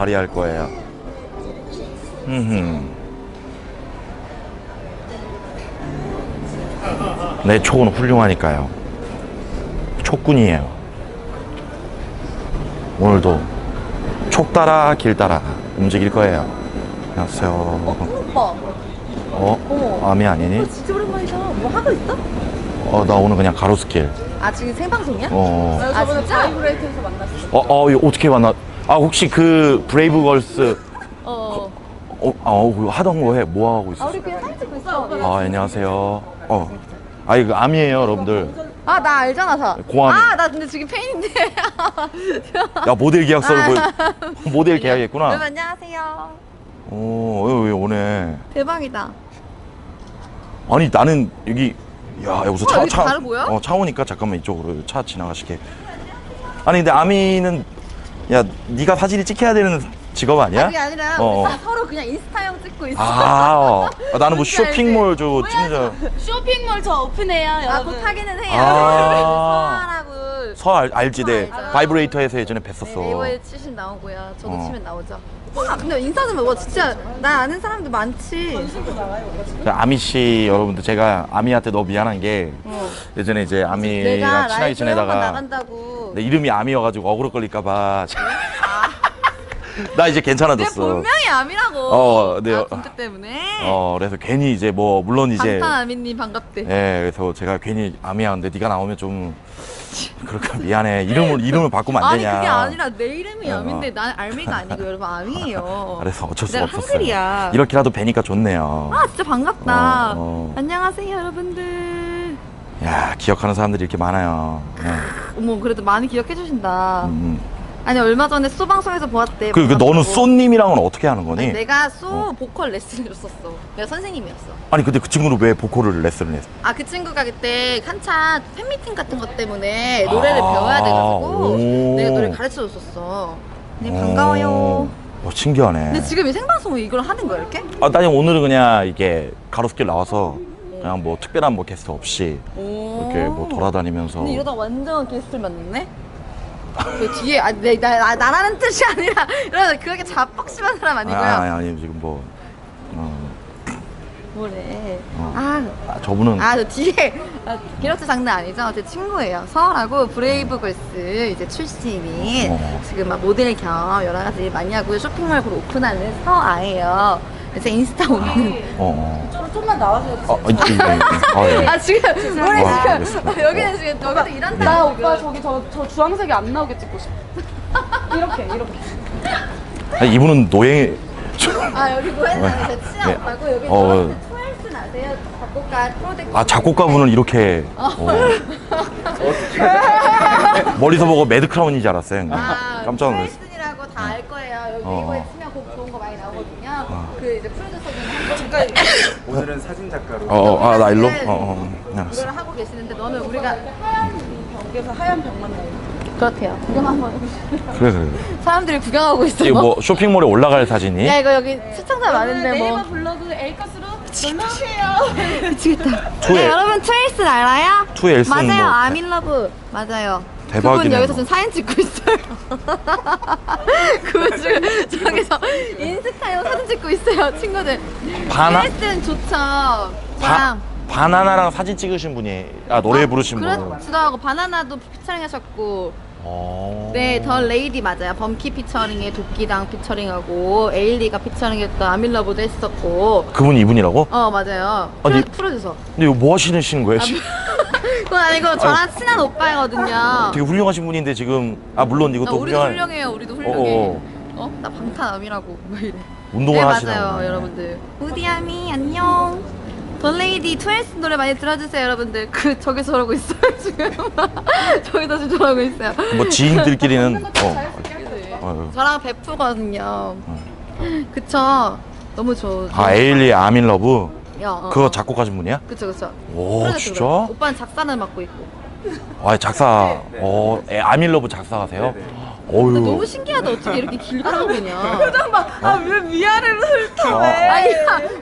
발휘할 거예요. 내 촉은 훌륭하니까요. 촉군이에요. 오늘도 촉 따라 길 따라 움직일 거예요. 안녕하세요. 오빠. 어? 어머. 암이 아니니? 진짜 오랜만이다. 뭐 하고 있어? 어, 나 오늘 그냥 가로수길. 아 지금 생방송이야? 어. 아 진짜? 바이브레이트에서 만났어. 어, 어, 어떻게 만나? 아, 혹시 그 브레이브 걸스 어. 어, 아, 어, 하던 거 해. 뭐 하고 아 있어? 우리 그냥 사진 찍고 있어. 아, 안녕하세요. 어. 아, 이거 아미예요, 여러분들. 아 나 알잖아 다. 고아미. 아나 근데 지금 팬인데. 야, 모델 계약서를 아. 뭐, 모델 계약했구나. 여러분 안녕하세요. 어, 왜, 왜 오네. 대박이다. 아니, 나는 여기, 야, 여기서 어, 차, 여기 차. 보여? 어, 차 오니까 잠깐만 이쪽으로 차 지나가시게. 아니, 근데 아미는, 야, 네가 사진이 찍혀야 되는 직업 아니야? 아, 그게 아니라 어, 우리 어. 다 서로 그냥 인스타용 찍고 있어. 아, 어. 아, 나는 뭐 뭔지 쇼핑몰 저 찍는 줄. 쇼핑몰 저 오픈해요, 아, 여러분. 곧 하기는 해요. 아. 서아라고. 서 알, 알지, 네. 브레이브에서 예전에 네, 뵀었어. 네이버에 치시면 나오고요. 저도 어. 치면 나오죠. 아, 근데 인스타 좀 봐. 진짜 나 아는 사람들 많지. 그 아미 씨 여러분들 제가 아미한테 너무 미안한 게 어. 예전에 이제 아미가 친하게 라이브 한번 지내다가 나간다고. 내 이름이 아미여가지고 어그로 끌릴까봐 나 이제 내 괜찮아졌어. 본명이 아미라고. 어, 네. 아, 진짜 때문에. 어 그래서 괜히 이제 뭐 물론 이제 방탄 아미님 반갑대. 예 그래서 제가 괜히 아미야 근데 네가 나오면 좀 그렇게 미안해 이름을 이름을 바꾸면 안 아니 되냐. 그게 아니라 내 이름이 어. 아미인데 난 알미가 아니고 여러분 아미예요. 그래서 어쩔 내가 없었어요. 한글이야. 이렇게라도 뵈니까 좋네요. 아 진짜 반갑다. 어, 어. 안녕하세요 여러분들. 야 기억하는 사람들이 이렇게 많아요. 네. 어머 그래도 많이 기억해 주신다. 음. 아니 얼마 전에 소 방송에서 보았대. 그, 그. 너는 쏘님이랑은 어떻게 하는 거니? 아니, 내가 소 어. 보컬 레슨을 줬었어. 내가 선생님이었어. 아니 근데 그 친구는 왜 보컬을 레슨을 했어? 아 그 친구가 그때 한참 팬미팅 같은 것 때문에 노래를 아, 배워야 돼가지고 오. 내가 노래 가르쳐 줬었어. 네 반가워요. 어, 신기하네. 근데 지금 이 생방송을 이걸 하는 거야 이렇게? 아, 나는 오늘은 그냥 이게 가로수길 나와서 그냥 뭐 특별한 뭐 게스트 없이 이렇게 뭐 돌아다니면서 근데 이러다 완전 게스트를 만났네? 그 뒤에 아, 내, 나, 나, 나라는 뜻이 아니라 이러다 그렇게 자뻑심한 사람 아니, 아니고요 아니, 아니 지금 뭐 어, 뭐래 어. 아, 아, 저분은 아, 저 뒤에 아, 기럭지 장난 아니죠? 제 친구예요. 서아라고 브레이브 걸스 이제 출신인 어. 지금 막 모델 겸 여러 가지 일 많이 하고 쇼핑몰 곧 오픈하는 서아예요. 제 인스타 오면 어, 어. 좀, 좀만 나와줘요. 아, 이, 이, 이, 아, 예. 아 지금 우리 와, 지금 알겠습니다. 여기는 지금 여기도 일한다. 나 오빠 저기 저, 저 주황색이 안 나오게 찍고 싶어. 이렇게, 이렇게. 아니, 이분은 노예 아 여기 노예는 제 친한 네. 오빠고 여기 어, 저한테 투엘슨 아세요 작곡가 프로젝트. 아 작곡가분은 이렇게 어. 멀리서 보고 매드클라운인 줄 알았어요. 아, 깜짝 놀랐어요. 투엘슨이라고 다 알 거예요. 여기 어. 네이버에 치면 곡 좋은 거 분. 오늘은 사진 작가로 어, 어, 아, 나 일로? 어, 어, 알았어. 이걸 하고 계시는데 너는 우리가 벽에서 하얀 벽만 나오고. 그렇대요. 구경 한번 그래, 그래. 사람들이 구경하고 있어. 이거 뭐 쇼핑몰에 올라갈 사진이? 야 이거 여기 시청자 많은데 네이버 뭐 블로그 A컷으로 놀러오세요. 미치겠다. 투에- 네, 여러분 투엘슨 알아요? 투엘슨은 맞아요. 뭐- I'm in Love 맞아요. 대박이네, 그분 여기서 뭐. 지금 사진 찍고 있어요. 그분 지금 저기서 인스타에 사진 찍고 있어요, 친구들. 바나- 투엘슨은 좋죠. 바, 저랑 바나나랑 사진 찍으신 분이 아 노래 부르신 분. 그렇기도 하고 바나나도 피처링 하셨고 어. 네, The Lady 맞아요. 범키 피처링에 도끼랑 피처링하고 에일리가 피처링했던 I'm in Love도 했었고. 그분 이분이라고? 어 맞아요. 아니- 프로, 프로듀서. 근데 이거 뭐 하시는 신 거예요? 지금? 그건 아니고 저랑 친한 오빠거든요. 되게 훌륭하신 분인데 지금 아 물론 나 이것도 우리도 훌륭한 훌륭해요. 우리도 어, 훌륭해. 어. 어? 나 방탄아미라고 왜 이래? 운동을 네 하시나 맞아요, 보네. 여러분들. 우디아미 안녕. The Lady 투엘슨 노래 많이 들어주세요, 여러분들. 그 저기서 저러고 있어요 지금. 저기서 지금 저러고 있어요. 뭐 지인들끼리는 어. 어. 저랑 베프거든요. 그쵸? 너무 좋. 아 에일리 I'm in Love 야, 어, 그거 어. 작곡하신 분이야? 그쵸 그쵸. 오 프로젝트 진짜? 그거. 오빠는 작사는 맡고 있고. 아 작사 어 에, I'm in Love 작사하세요? 어유. 근데 너무 신기하다. 어떻게 이렇게 길다고 그냥. 아왜 위아래로 훑어? 어. 아니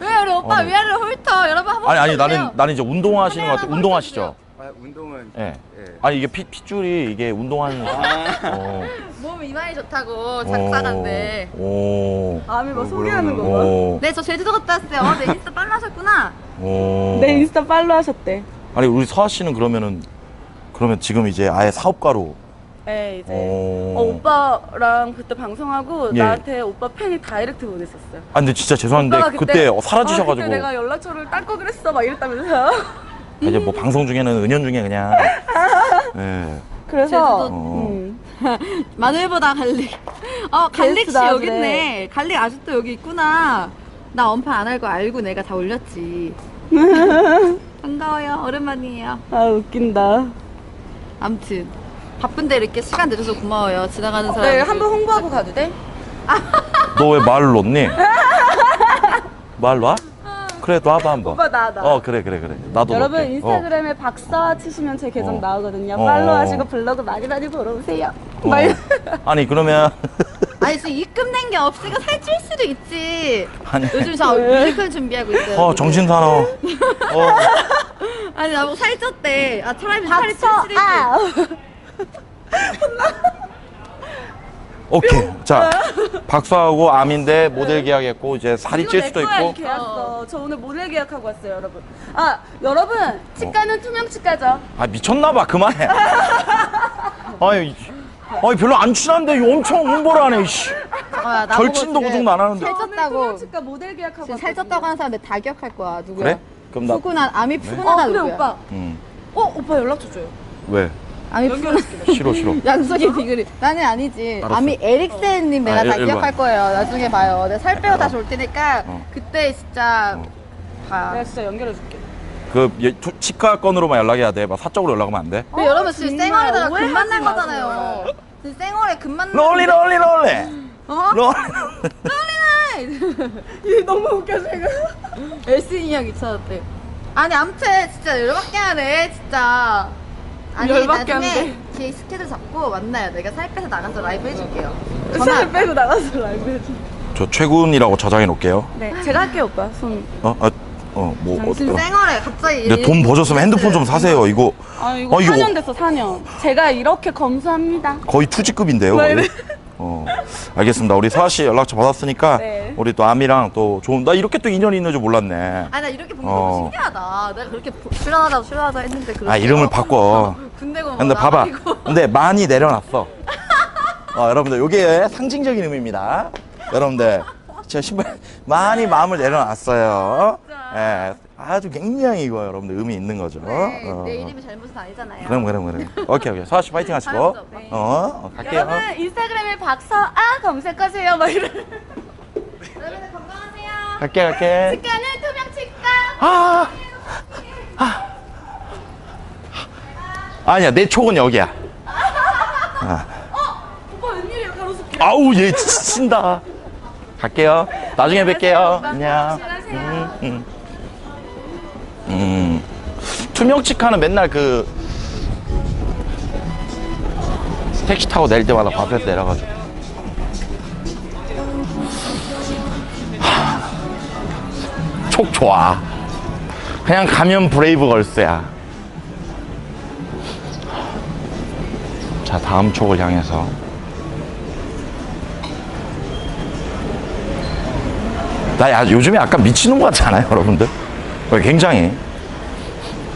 왜 우리 오빠 아니. 위아래를 훑어? 여러분 한번 아니 아니. 나는 나는 이제 운동하시는 것 같아. 운동하시죠? 아, 아 운동은 예. 예. 아니 이게 피, 핏줄이 이게 운동하는 어. 몸 이마에 좋다고 작사간데. 오. 아미 뭐 어, 소개하는 건가? 오. 네, 저 제주도 갔다 왔어요. 어, 내 인스타 팔로 하셨구나. 오. 내 인스타 팔로 하셨대. 아니 우리 서아 씨는 그러면은 그러면 지금 이제 아예 사업가로. 네 이제 오. 어, 오빠랑 그때 방송하고 예. 나한테 오빠 팬이 direct 보냈었어요. 아 근데 진짜 죄송한데 오빠가 그때, 어, 아, 사라지셔가지고 그때 내가 연락처를 딸거 그랬어 막 이랬다면서요. 이제 뭐 방송 중에는 은연 중에 그냥. 예. 그래서 제주도- 음. 마늘보다 갈릭. 어, 갈릭 씨 게스트다, 여기. 있네. 갈릭 아직도 여기 있구나. 나 언팔 안할 거 알고 내가 다 올렸지. 반가워요. 오랜만이에요. 아 웃긴다. 암튼 바쁜데 이렇게 시간 내줘서 고마워요. 지나가는 사람. 네 한번 홍보하고 가도 돼? 너 왜 말을 놓니? 말 놔? 그래 놔봐 한번. 오빠 나 나. 어 그래 그래 그래. 나도 여러분 놓을게. 인스타그램에 박사 치시면 제 계정 어. 나오거든요. 어. 팔로우하시고 블로그 많이 많이 보러 오세요. 어. 말- 어. 아니 그러면 아니 지금 입금된 게 없으니까 살찔 수도 있지. 아니. 요즘 저 뮤지컬 준비하고 있어요. 어 정신 사나워. 어. 아니 나보고 살쪘대. 아 차라리 살이 찔 박사 수도 있지. 아. 오케이. 자 박사하고 암인데 모델 계약했고 이제 살이 찔 수도 있고. 저 오늘 모델 계약하고 왔어요, 여러분. 아, 여러분 치과는 투명 치과죠. 아 미쳤나 봐 그만해. 아니 아니 별로 안 친한데 엄청 홍보를 하네. 씨. 아, 나보고 절친도 그 지금 정도 안 하는데. 저 오늘 살쪘다고. 치과 모델 계약하고 지금. 살쪘다고 하는 사람들 다 기억할 거야. 누구야? 그래? 그럼 나 푸근한 암이 어, 푸근하다 그래 누구야? 오빠. 음, 어, 오빠 연락처 줘요. 왜? 푸근. 싫어 싫어. 양석이 비글이. 나는 아니지. 알았어. 암이 에릭센님 내가 아, 다 일- 기억할 와. 거예요. 나중에 봐요. 내가 살 빼고 다시 올 테니까 어. 그때 진짜 봐. 내가 진짜 연결해 줄게. 그 예, 투- 치과 건으로만 연락해야 돼. 막 사적으로 연락하면 안 돼. 근데 여러분 지금 정말 쌩얼에다가 금 오해하지 마세요. 거잖아요. 지금 쌩얼에 금 만난 롤리 롤리 롤리. 어? 롤리. 이 너무 웃겨 지금. 엘스 인 형 2천원대 아니 암튼 진짜 열받게 하네 진짜 아니 열받게 나중에 한대. 뒤에 스케줄 잡고 만나요 내가 살 빼서 나가서 라이브 해줄게요 살 빼고 나가서 라이브 해줘. 저 최군이라고 저장해 놓을게요. 네, 제가 할게요 오빠. 손. 어, 아, 어, 뭐, 어, 지금 어. 쌩얼에 갑자기 근데 돈 버셨으면 핸드폰 좀 사세요. 이거 아 이거 어, 이거 4년 됐어 4년. 제가 이렇게 검소합니다. 거의 투지급인데요. 네, 거의. 어, 알겠습니다. 우리 서아 씨 연락처 받았으니까 네. 우리 또 아미랑 또 좋은 나 이렇게 또 인연이 있는 줄 몰랐네. 아니 나 이렇게 보는 거 어. 너무 신기하다 내가 그렇게 보- 출연하자 출연하자 했는데 그렇게 아 이름을 바꿔. 군대고 막 근데 봐봐. 근데 많이 내려놨어. 어, 여러분들 이게 상징적인 의미입니다. 여러분들 제 신발 많이 마음을 내려놨어요. 예, 아주 굉장히 이거 여러분들 의미 있는 거죠. 네, 어. 내 이름이 잘못은 아니잖아요 그럼 그럼 그럼. 오케이 오케이. 서아 씨 파이팅 하시고. 잘했어, 네. 어, 어, 갈게요. 여러분 인스타그램에 박서아 검색하세요. 막 이런. 여러분들 건강하세요 갈게 갈게. 치과는 투명 치과 아, 아. 아니야 내 촉은 여기야. 오빠 웬일이야 가로수길. 아우 얘 친다. 갈게요. 나중에 뵐게요. 안녕. 음, 음. 음. 투명 치카는 맨날 그 택시 타고 내릴 때마다 그 앞에서 내려가지고. 하, 촉 좋아. 그냥 가면 브레이브 걸스야. 자 다음 촉을 향해서. 나 야, 요즘에 약간 미친놈 같지 않아요, 여러분들? 어, 굉장히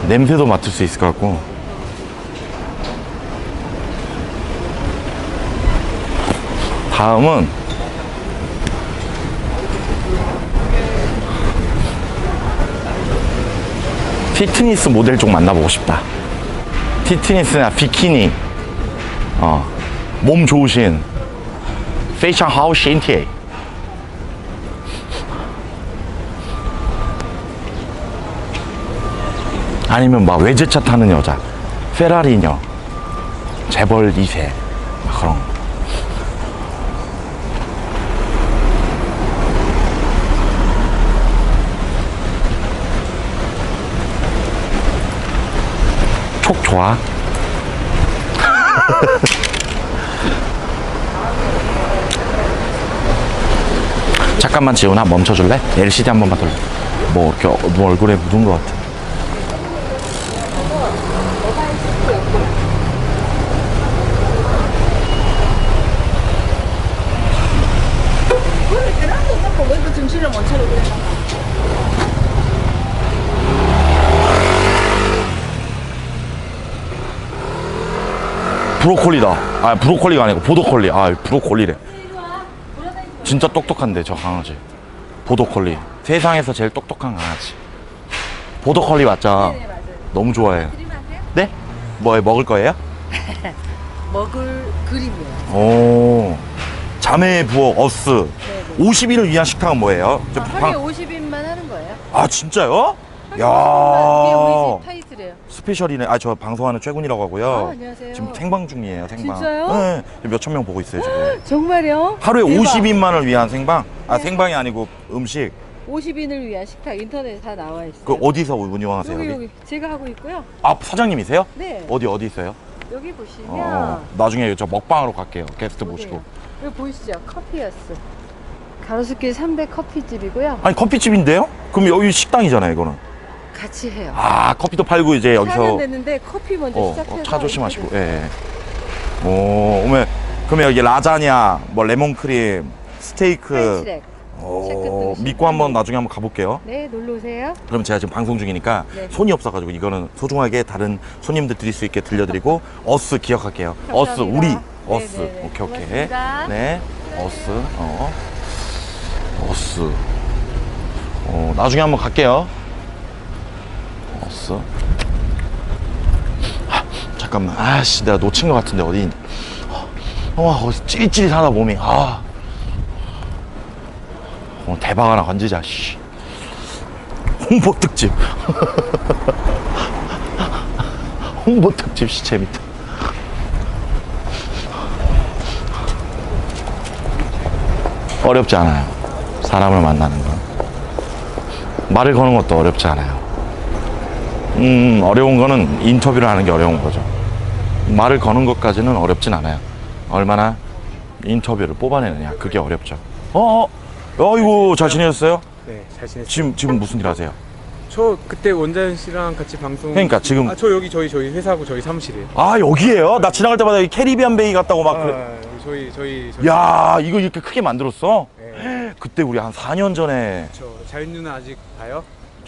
냄새도 맡을 수 있을 것 같고. 다음은 피트니스 모델 쪽 만나보고 싶다. 피트니스나 비키니, 어, 몸 좋으신, 하우 신티에. 아니면 막 외제차 타는 여자. 페라리녀. 재벌 2세. 막 그런 거. 촉 좋아? 잠깐만 지훈아. 멈춰줄래? LCD 한 번만 돌려. 뭐 이렇게 어- 뭐 얼굴에 묻은 것 같아 계란도 넣고 왜그 등심을 원차로 그래? 브로콜리다. 아, 브로콜리가 아니고 보도콜리. 아, 브로콜리래. 진짜 똑똑한데, 저 강아지. 보도콜리. 세상에서 제일 똑똑한 강아지. 보도콜리 맞죠? 너무 좋아해요. 네? 뭐, 먹을 거예요? 먹을 그림이에요. 오. 자매의 부엌 어스. 50인을 위한 식당은 뭐예요? 저 아, 방- 하루에 50인만 하는 거예요. 아, 진짜요? 이게 야 우리 집 타이틀이에요. 스페셜이네. 아, 저 방송하는 최군이라고 하고요. 아, 안녕하세요. 지금 생방 중이에요, 생방. 진짜요? 네. 몇천 명 보고 있어요, 지금. 정말요? 하루에 대박. 50인만을 위한 생방? 아, 생방이 아니고 음식. 50인을 위한 식탁 인터넷 다 나와 있어요. 그 어디서 운영하세요? 여기 여기? 제가 하고 있고요. 아, 사장님이세요? 네. 어디 어디 있어요? 여기 보시면 어, 나중에 저 먹방으로 갈게요. 게스트. 모시고. 여기 보이시죠? 커피였어. 가로수길 300 커피집이고요. 아니, 커피집인데요? 그럼 여기 식당이잖아요, 이거는. 같이 해요. 아, 커피도 팔고 이제 여기서 4년 됐는데 커피 먼저 어, 시작해서 어, 차 조심하시고. 예. 예. 오, 오면 그러면 여기 라자냐, 뭐 레몬 크림, 스테이크. French rack. 오, 믿고 한번 나중에 한번 가볼게요. 네, 놀러 오세요. 그럼 제가 지금 방송 중이니까 네. 손이 없어가지고 이거는 소중하게 다른 손님들 드릴 수 있게 들려드리고 어스 기억할게요. 어스 감사합니다. 우리 네, 어스 네, 네. 오케이 오케이 고맙습니다. 네 어스 어 어스 어 나중에 한번 갈게요. 어스 아, 잠깐만 아씨 내가 놓친 것 같은데 어디 와 어, 찌릿찌릿하다 몸이 아 어, 대박 하나 건지자 씨. 홍보 특집. 홍보 특집 씨 재밌다. 어렵지 않아요. 사람을 만나는 건. 말을 거는 것도 어렵지 않아요. 음, 어려운 거는 인터뷰를 하는 게 어려운 거죠. 말을 거는 것까지는 어렵진 않아요. 얼마나 인터뷰를 뽑아내느냐. 그게 어렵죠. 어, 어, 어이구, 잘 지내셨어요? 네, 잘 지냈어요. 지금, 지금 무슨 일 하세요? 저 그때 원자연 씨랑 같이 방송. 그러니까 지금- 아, 저 여기 저희 저희 회사하고 저희 사무실이에요. 아, 여기에요? 나 지나갈 때마다 여기 캐리비안 베이 같다고 막. 그래. 아, 저희 저희 저희. 야, 이거 이렇게 크게 만들었어? 네, 그때 우리 한 4년 전에 저 자연 누나 아직 봐요?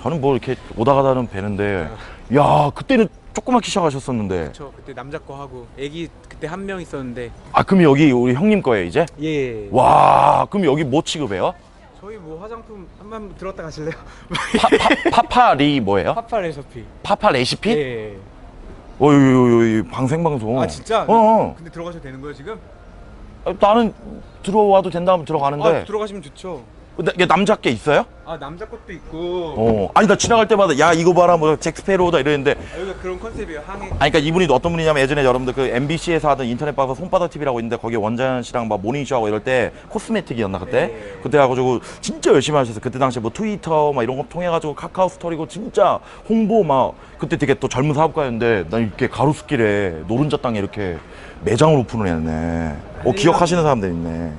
저는 뭐 이렇게 오다 가다는 뵈는데 야, 그때는 조그맣게 시작하셨었는데. 저 그때 남자 거 하고 애기 그때 한 명 있었는데. 아, 그럼 여기 우리 형님 거예요, 이제? 예. 와, 그럼 여기 뭐 취급해요? 저희 뭐 화장품 한 번 들었다 가실래요? 파, 파, 파파리 뭐예요? 파파 레시피. 파파 레시피? 예. 어, 여기, 여기, 여기 방생방송. 아 진짜? 어, 어. 근데 들어가셔도 되는 거예요 지금? 아, 나는 들어와도 된다 하면 들어가는데. 아 들어가시면 좋죠. 나- 이게 남자 게 있어요? 아 남자 것도 있고. 어. 아니, 나 지나갈 때마다 야, 이거 봐라, 뭐, 잭스페로우다 이랬는데. 아, 여기가 그런 컨셉이에요. 항해. 아니, 그러니까 이분이 어떤 분이냐면 예전에 여러분들 그 MBC에서 하던 인터넷 방송 손바닥 TV라고 있는데 거기에 원자연 씨랑 막 모닝쇼하고 이럴 때 코스메틱이었나 그때? 네. 그때 가지고 진짜 열심히 하셨어요. 그때 당시에 뭐 트위터 막 이런 거 통해가지고 카카오 스토리고 진짜 홍보 막 그때 되게 또 젊은 사업가였는데 난 이렇게 가로수길에 노른자 땅에 이렇게 매장을 오픈을 했네. 어, 기억하시는 사람들 있네.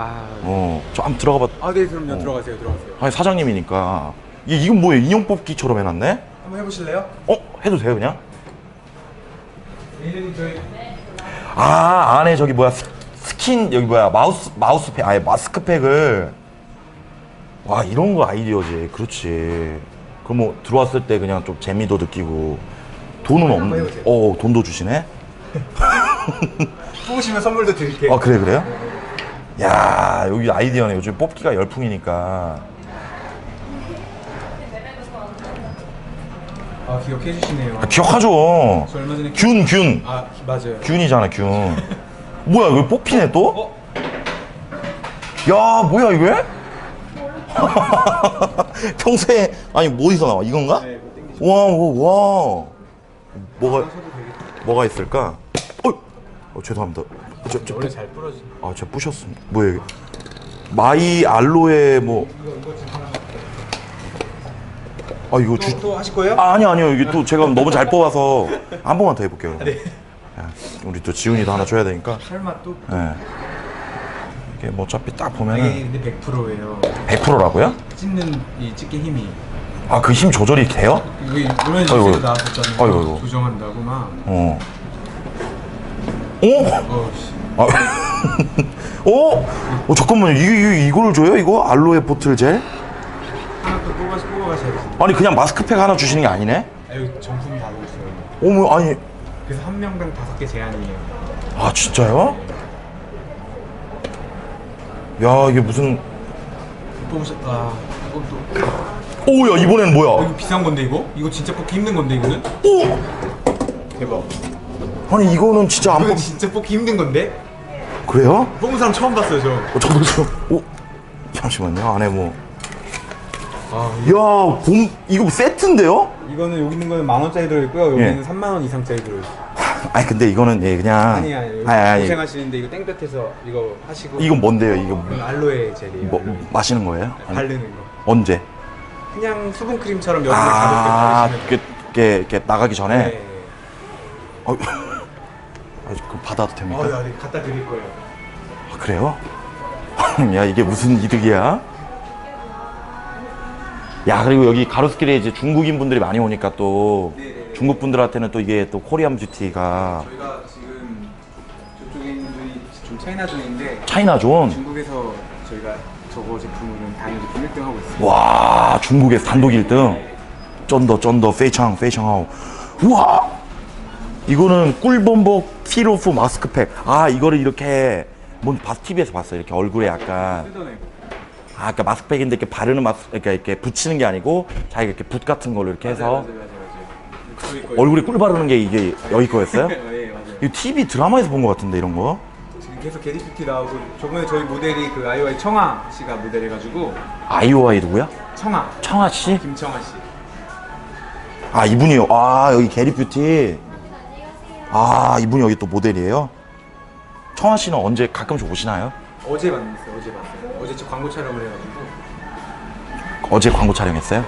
아. 어, 저 한번 들어가 봐. 아, 네, 그럼요. 어. 들어가세요. 들어가세요. 아니, 사장님이니까. 이게, 이건 뭐예요? 인형 뽑기처럼 해놨네? 한번 해보실래요? 어? 해도 돼요, 그냥? 저희 아 안에 저기 뭐야 스- 스킨 여기 뭐야 마우스 마우스팩 아예 마스크팩을 와 이런 거 아이디어지 그렇지 그럼 뭐 들어왔을 때 그냥 좀 재미도 느끼고 돈은 없는. 어 돈도 주시네 뽑으시면 선물도 드릴게요. 아 그래 그래요 야 여기 아이디어네 요즘 뽑기가 열풍이니까 아 기억해 주시네요. 아, 기억하죠 저 얼마 전에 균 균 아 맞아요. 균이잖아 균 뭐야 이거 뽑히네 또? 어? 야 뭐야 이게? 평소에 아니 뭐 어디서 나와 이건가? 네, 뭐. 와, 와, 와. 뭐가 뭐가 있을까? 어, 어 죄송합니다. 저, 저, 원래 잘 부러지. 아, 제가 부셨습니다. 뭐예요? 이게? my 알로에 뭐? 아 이거 주. 또, 또 하실 거예요? 아, 아니 아니요 이게 또 제가 너무 잘 뽑아서 한 번만 더 해볼게요. 네. 우리 또 지훈이도 하나 줘야 되니까. 설마 또? 예. 이게 뭐 어차피 딱 이게 보면은 근데 100%예요. 100%라고요? 찢는 이 찢기 힘이. 아 그 힘 조절이 돼요? 여기 오면 아이고. 나왔었잖아요. 아이고, 아이고. 조정한다고 막. 어. 어? 어, 씨. 아, 어? 어 잠깐만요. 이거, 이거 이거를 줘요? 이거 알로에 보틀 젤? 하나 또 뽑아 뽑아가셔야 돼요. 아니 그냥 마스크팩 하나 주시는 게 아니네? 아, 여기 정품이 다 들어있어요. 어머 아니 그래서 한 명당 다섯 개 제한이에요. 아 진짜요? 야 이게 무슨 뽑으셨다. 이것도 오야 이번에는 어, 뭐야? 이거 비싼 건데 이거? 이거 진짜 뽑기 힘든 건데 이거는? 오 대박. 아니 이거는 진짜 안 이거는 뽑... 진짜 뽑기 힘든 건데? 그래요? 뽑은 사람 처음 봤어요 저. 어, 저도 좀오 잠시만요 안에 뭐아 야, 곰, 이거 세트인데요? 이거는 여기 있는 거는 만 원짜리 들어있고요. 여기는 예. 3만 원 이상짜리 들어있어요. 아니, 근데 이거는, 예, 그냥. 아니 아니. 아니, 아니. 고생하시는데 이거 땡볕에서 이거 하시고. 이건 뭔데요, 이거? 이건 알로에 젤이에요. 뭐, 알로에. 마시는 거예요? 아니, 바르는 거. 언제? 그냥 수분 크림처럼 여름에 아, 가볍게 바르시면 이렇게, 이렇게, 이렇게 나가기 전에. 네. 어, 아, 그럼 받아도 됩니까? 어, 야, 네, 갖다 드릴 거예요. 아, 그래요? 야, 이게 무슨 이득이야? 야, 그리고 여기 가로수길에 이제 중국인 분들이 많이 오니까 또 네네네. 중국 분들한테는 또 이게 또 Korean beauty가 저희가 지금 저쪽에 있는 분이 좀 China zone인데 China zone. 중국에서 저희가 저거 제품은 단일 제품 1등 하고 있어요. 와, 중국에서 단독 1등. 真的, 真的, 非常, 非常好. 우와! 이거는 꿀범벅 티로프 마스크팩. 아, 이거를 이렇게, 뭔, 바, TV에서 봤어요. 이렇게 얼굴에 약간. 아, 그러니까 마스크팩인데 이렇게 바르는 마스, 그러니까 이렇게 붙이는 게 아니고, 자기가 이렇게 붓 같은 걸로 이렇게 해서, 맞아요, 맞아요, 맞아요. 저희 거예요. 얼굴에 꿀 바르는 게 이게 여기 거였어요? 네, 맞아요. 이거 TV 드라마에서 본 것 같은데, 이런 거? 지금 계속 게리뷰티 나오고 저번에 저희 모델이 그 아이오아이 청아 씨가 모델 해가지고 아이오아이 누구야? 청아 청아 씨? 김청아 씨. 아, 이분이요. 아, 여기 게리 뷰티. 아, 이분이 여기 또 모델이에요? 청아 씨는 언제 가끔씩 오시나요? 어제 만났어요. 어제 봤어요. 어제 저 광고 촬영을 해가지고 어제 광고 촬영했어요?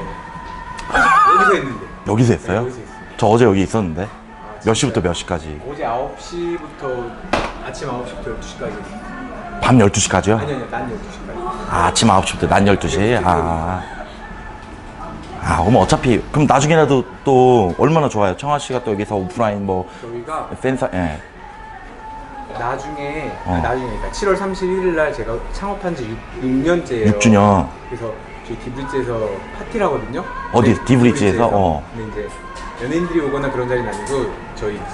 여기서 했는데. 여기서 했어요? 네, 여기서 했어요. 저 어제 여기 있었는데. 아, 몇 시부터 몇 시까지? 어제 9시부터 아침 9시부터 12시까지 했어요. 밤 12시까지요? 아니 아니요 난 12시까지. 아, 아침 9시부터 낮 12시? 아. 아, 그럼 어차피, 그럼 나중에라도 또 얼마나 좋아요? 청아 씨가 또 여기서 오프라인 뭐, 저희가 팬사, 예. 나중에 어. 아, 나중에 그러니까 7월 31일 날 제가 창업한 지 6, 년째예요 6주년. 그래서 저희 디브리지에서 파티를 하거든요. 어디? 네, 디브리지에서? 어. 근데 이제 연예인들이 오거나 그런 자리는 아니고 저희 이제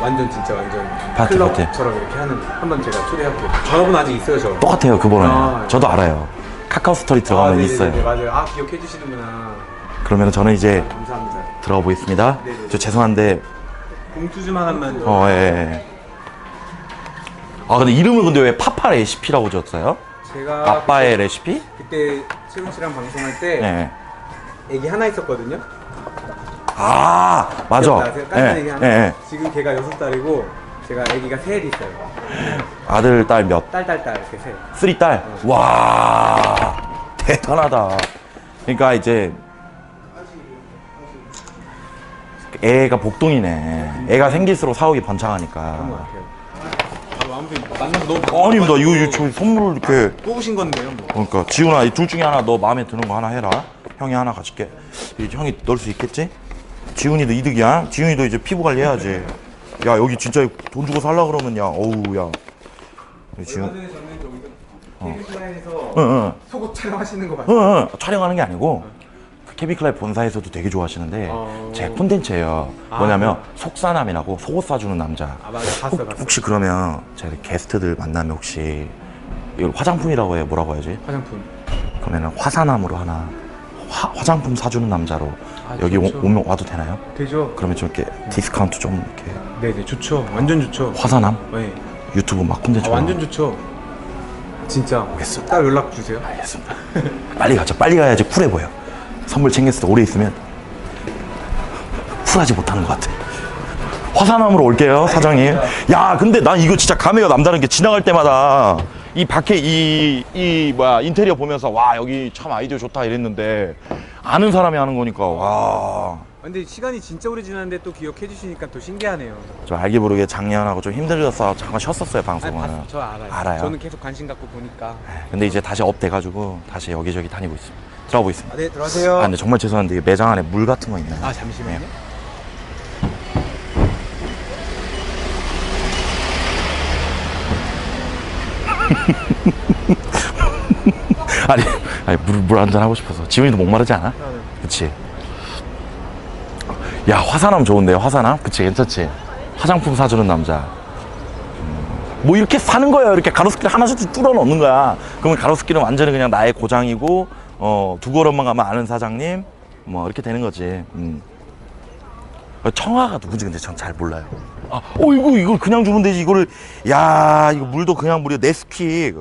완전 진짜 완전 파티, 클럽처럼 이렇게 하는 한번 제가 초대할게요. 전화번호 아직 있어요 저. 똑같아요, 그 번호요. 아, 저도 알아요. 카카오 스토리 들어가면 네네네네, 있어요. 맞아요. 아 기억해 주시는구나. 그러면 저는 이제 감사합니다. 들어가 보겠습니다. 네네. 저 죄송한데, 봉투 좀 하나만. 더. 어, 예, 예. 아, 근데 이름을 근데 왜 파파 레시피라고 줬어요? 제가 아빠의 레시피? 그때 채용 씨랑 방송할 때 예. 애기 하나 있었거든요. 아, 맞아. 깐난 애기 예, 하나. 예, 예. 지금 걔가 여섯 살이고 제가 애기가 셋 있어요. 아들, 딸 몇? 딸 딸 딸 이렇게 셋. three 딸? 와, 대단하다. 그러니까 이제, 애가 복동이네. 애가 생길수록 것 번창하니까. 아, 만나서 너무 아닙니다. 이거, 이거 저 선물을 이렇게. 뽑으신 건데요. 뭐. 그러니까 지훈아 이 둘 중에 하나 너 마음에 드는 거 하나 해라 형이 하나 가질게 이 형이 넣을 수 있겠지? 지훈이도 이득이야 지훈이도 이제 피부 관리해야지 야 여기 진짜 돈 주고 살라 그러면 야 어우 야 얼마 지훈 전에 저는 응응 속옷 촬영하시는 거 봤어요. 응 응 촬영하는 게 아니고 그 캘빈클라인 본사에서도 되게 좋아하시는데 어. 제 콘텐츠예요 아, 뭐냐면 속사남이라고 속옷 사주는 남자 아 맞아 봤어 혹, 봤어. 혹시 그러면 제가 게스트들 만나면 혹시 이걸 화장품이라고 해 뭐라고 해야지? 화장품. 그러면은 화사남으로 하나 화, 화장품 사주는 남자로 아, 여기 오. 오면 와도 되나요? 되죠. 그러면 좀 이렇게 디스카운트 좀 이렇게 네네 좋죠. 완전 좋죠. 화사남 네. 유튜브 막 콘텐츠 아, 완전 좋죠. 진짜. 알겠습니다. 딱 연락 주세요. 알겠습니다 빨리 가자 빨리 가야지 쿨해 보여 선물 챙겼을 때 오래 있으면 쿨하지 못하는 것 같아 화사남으로 올게요 사장님 야 근데 난 이거 진짜 감회가 남다른 게 지나갈 때마다 이 밖에 이, 이 뭐야 인테리어 보면서 와 여기 참 아이디어 좋다 이랬는데 아는 사람이 하는 거니까 와 근데 시간이 진짜 오래 지났는데 또 기억해 주시니까 또 신기하네요. 저 알게 모르게 작년하고 좀 힘들어서 잠깐 쉬었었어요 방송을. 봤- 저 알아요. 알아요? 저는 계속 관심 갖고 보니까. 근데 이제 다시 up 돼가지고 다시 여기저기 다니고 있습니다. 들어가 보겠습니다. 아, 네 들어가세요. 아 근데 정말 죄송한데 이 매장 안에 물 같은 거 있나요? 아 잠시만요. 아니, 아니 물, 물 한 잔 하고 싶어서. 지훈이도 목마르지 않아? 그치? 야, 화산암 좋은데요, 화산암? 그치, 괜찮지? 화장품 사주는 남자. 음, 뭐 이렇게 사는 거예요. 이렇게 가로수길 하나씩 뚫어 놓는 거야. 그러면 가로수길은 완전히 그냥 나의 고장이고, 어, 두 걸음만 가면 아는 사장님, 뭐 이렇게 되는 거지. 음. 청아가 누구지 근데 전 잘 몰라요. 아, 어 이거 이걸 그냥 주면 되지 이거를 야 이거 물도 그냥 물이야 네스킥.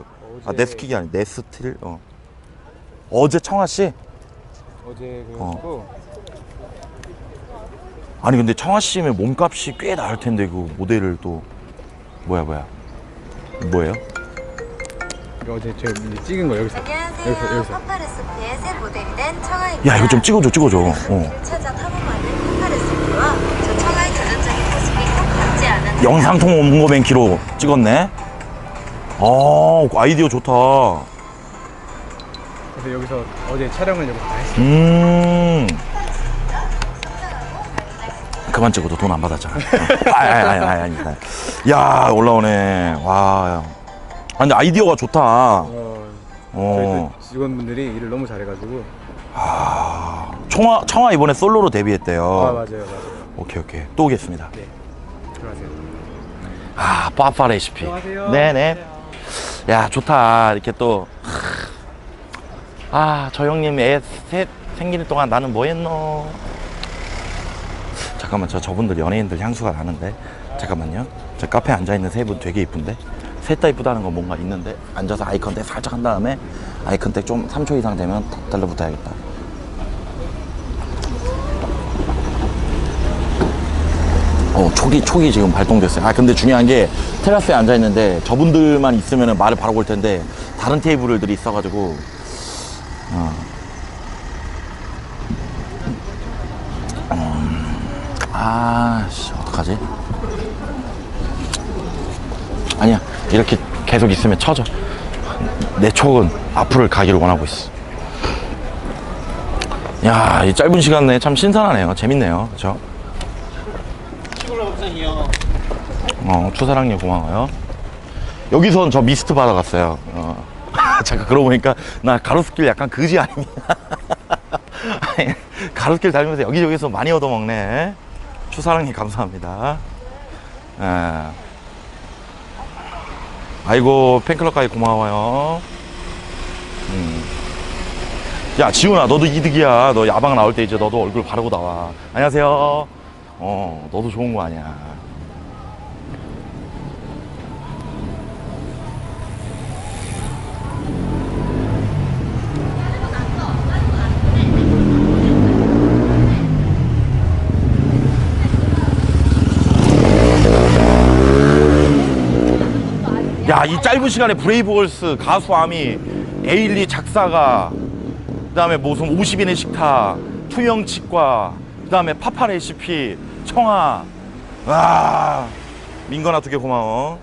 아 네스킥이 아니 네스틸. 어. 어제 청아 씨? 어제 어. 그래가지고 아니 근데 청아 씨면 몸값이 꽤 나을 텐데 그 모델을 또 뭐야 뭐야 뭐예요? 이거 어제 제가 찍은 거 여기서 안녕하세요. 여기서 여기서 파파레스피의 새 모델이 된 청아입니다. 야 이거 좀 찍어줘 찍어줘. 어. 찾아 탐험하는 파파레스피와 저 청아의 전형적인 모습이 꼭 같지 않은 영상통 몽고뱅키로 찍었네. 어 아이디어 좋다. 그래서 여기서 어제 촬영을 여기서 다 했어요. 음. 그만 찍어도 돈 안 받았잖아. 어. 아니, 아니, 아니, 아니, 아니. 야, 올라오네. 와. 아, 근데 아이디어가 좋다. 어, 어. 저희 직원분들이 일을 너무 잘해가지고 청아, 청아 이번에 솔로로 데뷔했대요. 아 맞아요 맞아요 오케이, 오케이. 또 오겠습니다. 들어가세요. 아, 빠빠 레시피. 들어가세요. 네네. 야, 좋다. 이렇게 또. 아, 저 형님 애 셋 생기는 동안 나는 뭐 했노? 잠깐만, 저 저분들 연예인들 향수가 나는데. 잠깐만요. 저 카페에 앉아있는 세 분 되게 이쁜데? 셋 다 이쁘다는 건 뭔가 있는데? 앉아서 아이 컨택 살짝 한 다음에 아이 컨택 좀 3초 이상 되면 탁 달라붙어야겠다. 어, 촉이, 촉이 지금 발동됐어요. 아, 근데 중요한 게 테라스에 앉아 있는데 저분들만 있으면 말을 바로 걸 텐데 다른 테이블들이 있어 가지고, 어. 음, 아, 씨, 어떡하지? 아니야, 이렇게 계속 있으면 쳐져. 내 촉은 앞으로 가기를 원하고 있어. 야, 이 짧은 시간 내에 참 신선하네요. 재밌네요. 그죠? 어, 추사랑님 고마워요. 여기선 저 미스트 받아갔어요. 어. 잠깐 그러고 보니까 나 가로수길 약간 그지 아니냐. 아니, 가로수길 다니면서 여기저기서 많이 얻어먹네. 추사랑님 감사합니다. 예. 아이고 팬클럽까지 고마워요. 음. 야 지훈아 너도 이득이야. 너 야방 나올 때 이제 너도 얼굴 바르고 나와. 안녕하세요. 어 너도 좋은 거 아니야. 야, 이 짧은 시간에 브레이브걸스, 가수 아미, 에일리 작사가, 그 다음에 무슨 50인의 식탁, 투명치과, 그 다음에 파파 레시피, 청아. 와, 민건아 두 개 고마워.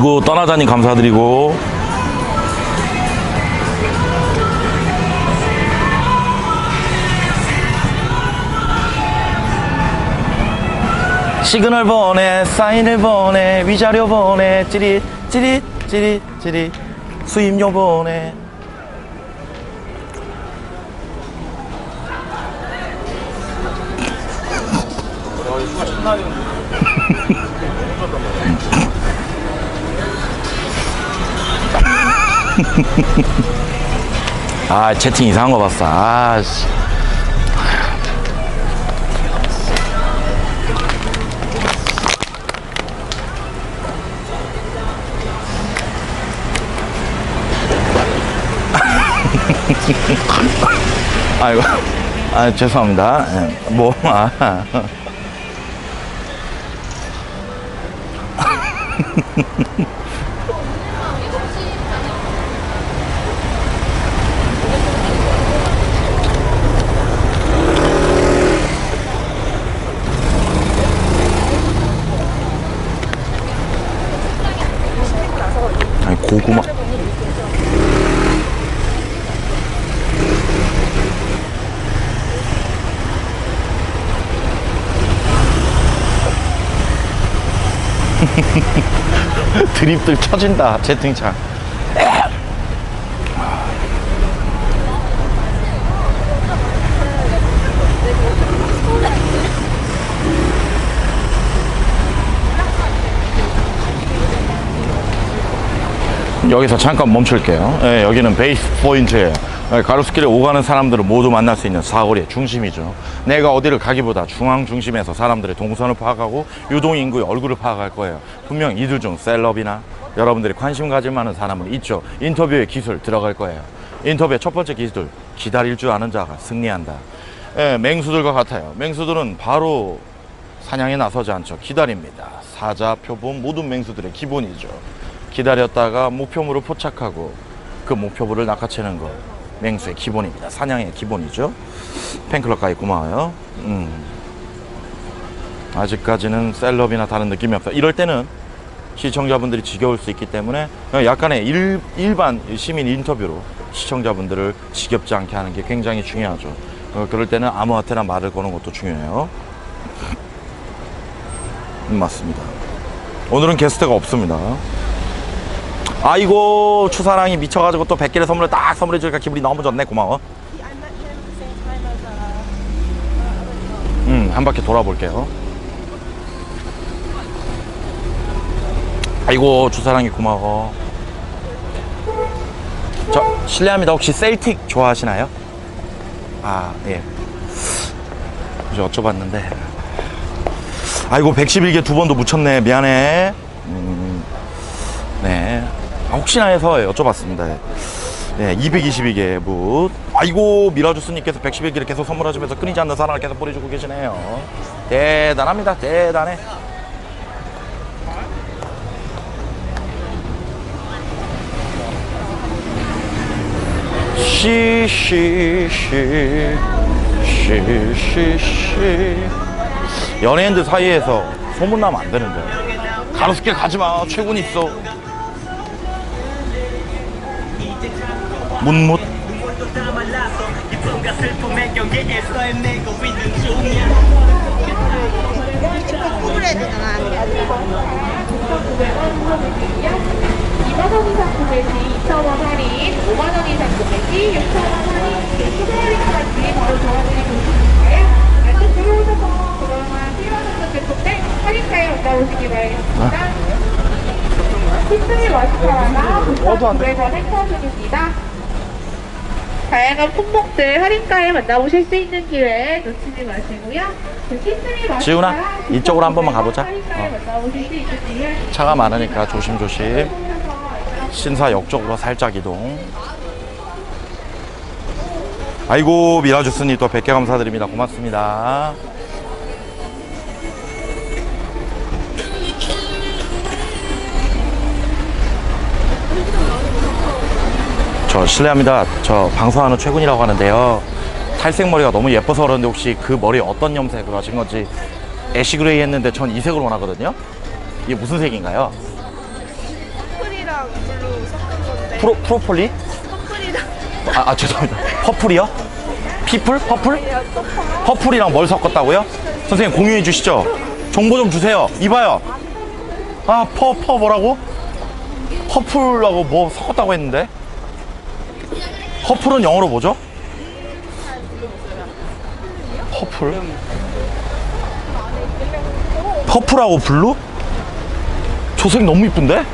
아이고, 떠나자니 감사드리고. 시그널 보내, 사인을 보내, 위자료 보내, 찌릿, 찌릿, 찌릿, 찌릿, 수임료 보내. 아, 채팅 이상한 거 봤어. 아, 씨. 아이고, 아, 죄송합니다. 예, 뭐, 아. 고구마. 드립들 쳐진다 채팅창. 여기서 잠깐 멈출게요. 예, 여기는 베이스 포인트예요. 예, 가로수길에 오가는 사람들을 모두 만날 수 있는 사거리의 중심이죠. 내가 어디를 가기보다 중앙 중심에서 사람들의 동선을 파악하고 유동 인구의 얼굴을 파악할 거예요. 분명 이들 중 셀럽이나 여러분들이 관심 가질 만한 사람은 있죠. 인터뷰의 기술 들어갈 거예요. 인터뷰의 첫 번째 기술 기다릴 줄 아는 자가 승리한다. 예, 맹수들과 같아요. 맹수들은 바로 사냥에 나서지 않죠. 기다립니다. 사자, 표본 모든 맹수들의 기본이죠. 기다렸다가 목표물을 포착하고 그 목표물을 낚아채는 것 맹수의 기본입니다. 사냥의 기본이죠. 팬클럽 가입 고마워요. 음. 아직까지는 셀럽이나 다른 느낌이 없어. 이럴 때는 시청자분들이 지겨울 수 있기 때문에 약간의 일, 일반 시민 인터뷰로 시청자분들을 지겹지 않게 하는 게 굉장히 중요하죠. 어, 그럴 때는 아무한테나 말을 거는 것도 중요해요. 음, 맞습니다. 오늘은 게스트가 없습니다. 아이고 추사랑이 미쳐가지고 또 100개를 선물을 딱 선물해 주니까 기분이 너무 좋네. 고마워. 음한 바퀴 돌아볼게요. 아이고 추사랑이 고마워. 저 실례합니다. 혹시 셀틱 좋아하시나요? 아예. 여쭤봤는데. 아이고 111개 두 번도 묻혔네. 미안해. 음, 혹시나 해서 여쭤봤습니다. 네, 222개 붓. 아이고, 미라주스님께서 111개를 계속 선물해주면서 끊이지 않는 사랑을 계속 보내주고 계시네요. 대단합니다. 대단해. 시시시 시시시 연예인들 사이에서 소문나면 안 되는데 가로수길 가지마 최군 있어 문못 이만원 이상 구매 시 2,000원 할인, 5만원 이상 구매 시 6,000원 할인, 초대 할인까지 바로 도와드리고 있으니까요. 아직 들어오셔서 그동안 필요하셨던 제품들 할인가에 만나보시기 바라겠습니다. 키스미 마스카라가 9,900원 행사 중입니다. 다양한 품목들 할인가에 만나보실 수 있는 기회 놓치지 마시고요. 그 지훈아, 이쪽으로 한 번만 가보자. 어. 차가 많으니까 조심조심 신사역 쪽으로 살짝 이동 아이고 미라주스님 또 100개 감사드립니다 고맙습니다 저 실례합니다 저 방송하는 최군이라고 하는데요 탈색 머리가 너무 예뻐서 그러는데 혹시 그 머리 어떤 염색으로 하신 건지 ash gray 했는데 전 이 색으로 원하거든요 이게 무슨 색인가요? purple이랑 blue 섞은 건데. 프로, 프로폴리? purple이랑 아, 아 죄송합니다. purple이요? people? purple? purple이랑 뭘 섞었다고요? 선생님 공유해 주시죠. 정보 좀 주세요. 이봐요. 아, 퍼, 퍼 뭐라고? purple하고 뭐 섞었다고 했는데? purple은 영어로 뭐죠? purple? purple하고 blue? 저색 너무 이쁜데?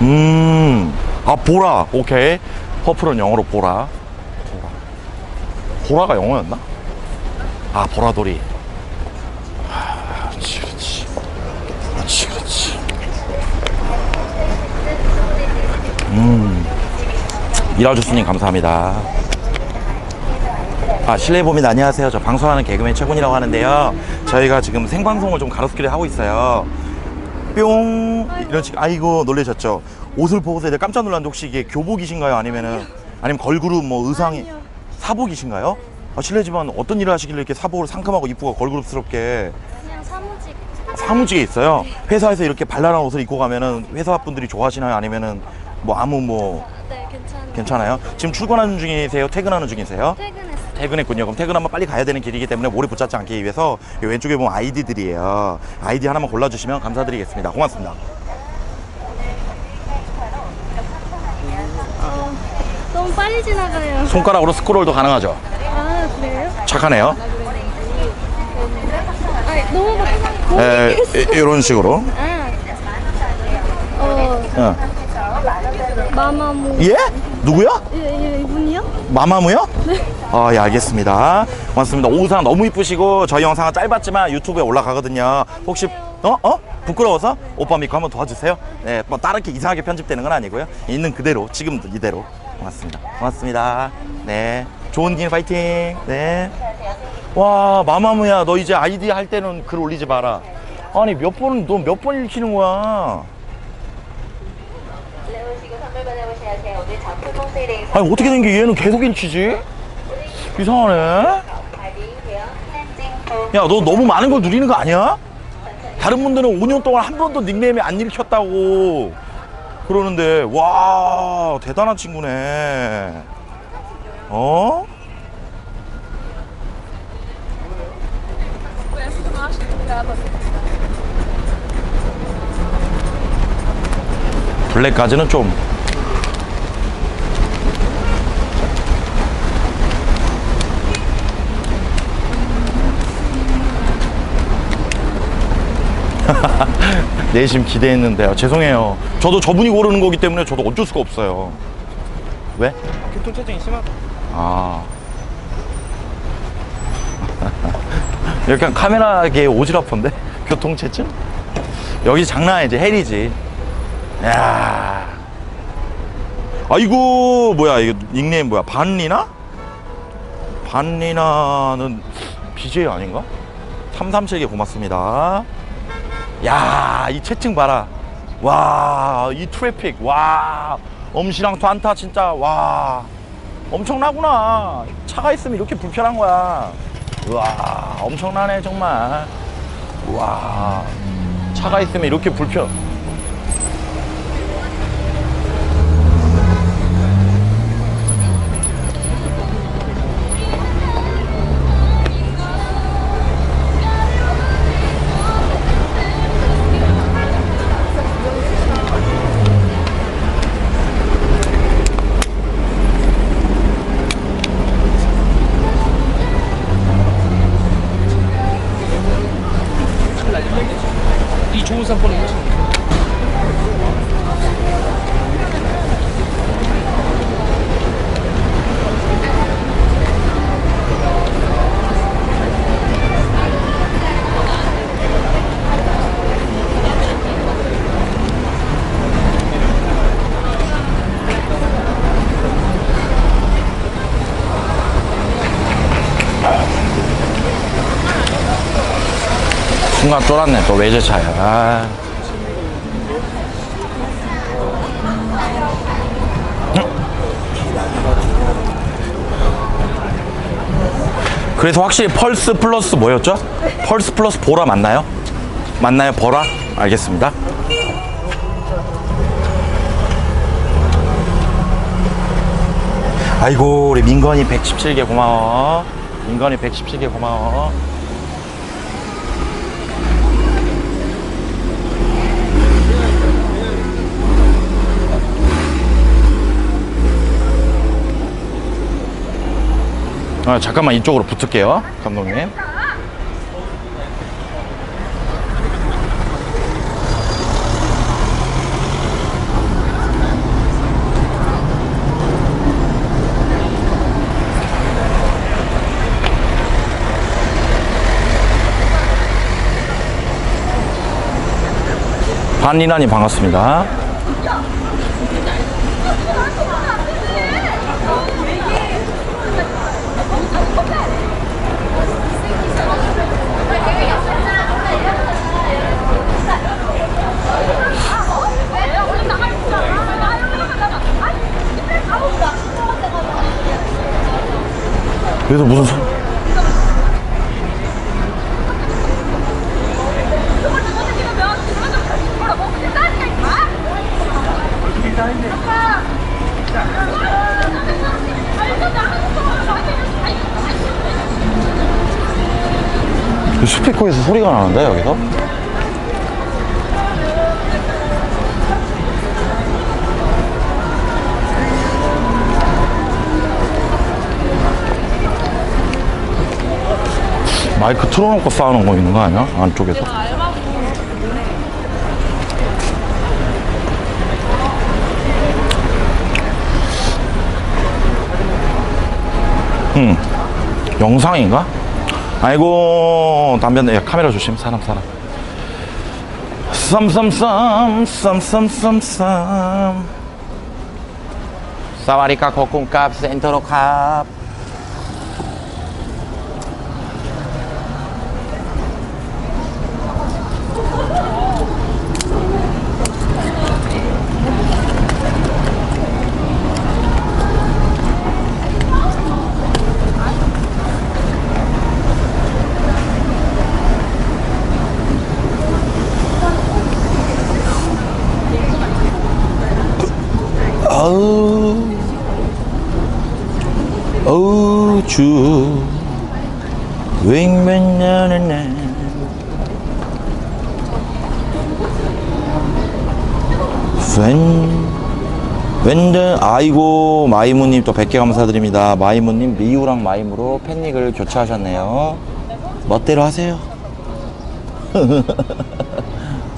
음, 아, 보라. 오케이. purple은 영어로 보라. 보라. 보라가 영어였나? 아, 보라돌이. 아. 음. 미라주스님 감사합니다. 아, 실례봅니다. 안녕하세요. 저 방송하는 개그맨 최군이라고 하는데요. 저희가 지금 생방송을 좀 가로수길에 하고 있어요. 뿅 이런 식 아이고 놀라셨죠 옷을 보고서 이제 깜짝 놀랐는데 혹시 이게 교복이신가요 아니면은 아니면 걸그룹 뭐 의상이 사복이신가요 아, 실례지만 어떤 일을 하시길래 이렇게 사복을 상큼하고 이쁘고 걸그룹스럽게 그냥 사무직 사무직에 있어요 회사에서 이렇게 발랄한 옷을 입고 가면은 회사 분들이 좋아하시나요 아니면은 뭐 아무 뭐네 괜찮아요 지금 출근하는 중이세요 퇴근하는 중이세요 퇴근했어요 퇴근했군요. 그럼 퇴근 한번 빨리 가야 되는 길이기 때문에 오래 붙잡지 않기 위해서 이 왼쪽에 보면 아이디들이에요. 아이디 하나만 골라주시면 감사드리겠습니다. 고맙습니다. 너무 빨리 지나가요. 손가락으로 스크롤도 가능하죠. 아 그래요? 착하네요. 아 너무 막 에, 이- 이런 식으로. 어 어. 마마무 예? 누구야? 예, 예, 이분이요? 마마무요? 네. 아, 예, 알겠습니다. 고맙습니다. 오상 너무 이쁘시고 저희 영상은 짧았지만 유튜브에 올라가거든요. 혹시 어? 어? 부끄러워서 오빠 믿고 한번 도와주세요. 네, 뭐 다른 게 이상하게 편집되는 건 아니고요. 있는 그대로 지금 이대로 고맙습니다. 고맙습니다. 네, 좋은 길 파이팅. 네. 와, 마마무야, 너 이제 아이디 할 때는 글 올리지 마라. 아니 몇 번, 너몇 번 읽히는 거야? 아니 어떻게 된 게 얘는 계속 읽히지? 이상하네. 야, 너 너무 많은 걸 누리는 거 아니야? 다른 분들은 5년 동안 한 번도 닉네임이 안 읽혔다고 그러는데, 와, 대단한 친구네. 어? 블랙까지는 좀 내심 기대했는데요. 죄송해요. 저도 저분이 고르는 거기 때문에 저도 어쩔 수가 없어요. 왜? 교통체증이 심하다. 아. 약간 카메라계 오지랖한데? 교통체증? 여기 장난 아니지. 헬이지. 야 아이고, 뭐야, 이거 닉네임 뭐야? 반리나? 반리나는 BJ 아닌가? 337개 고맙습니다. 야, 이 채팅 봐라. 와, 이 트래픽. 와, 엄시랑 toàn타 진짜. 와, 엄청나구나. 차가 있으면 이렇게 불편한 거야. 와, 엄청나네, 정말. 와, 차가 있으면 이렇게 불편. 순간 쫄았네, 또 외제차야. 아. 그래서 확실히 펄스 플러스 뭐였죠? 펄스 플러스 보라 맞나요? 맞나요? 보라? 알겠습니다. 아이고 우리 민건이 117개 고마워. 민건이 117개 고마워. 아, 잠깐만 이쪽으로 붙을게요, 감독님. 반리나님 반갑습니다. 그래서 무슨 소... 그 스피커에서 소리가 나는데 여기서? 마이크 틀어놓고 싸우는 거 있는 거 아니야? 안쪽에서? 음, 영상인가? 아이고 담배 내 카메라 조심 사람 사람 썸썸썸 썸썸썸썸 사와리카 코쿤캅 센터로 캅 주. 윙맨 나나나 웬 웬드 아이고 마이무님 또 100개 감사드립니다. 마이무님 미우랑 마이무로 팬닉을 교체하셨네요. 멋대로 하세요.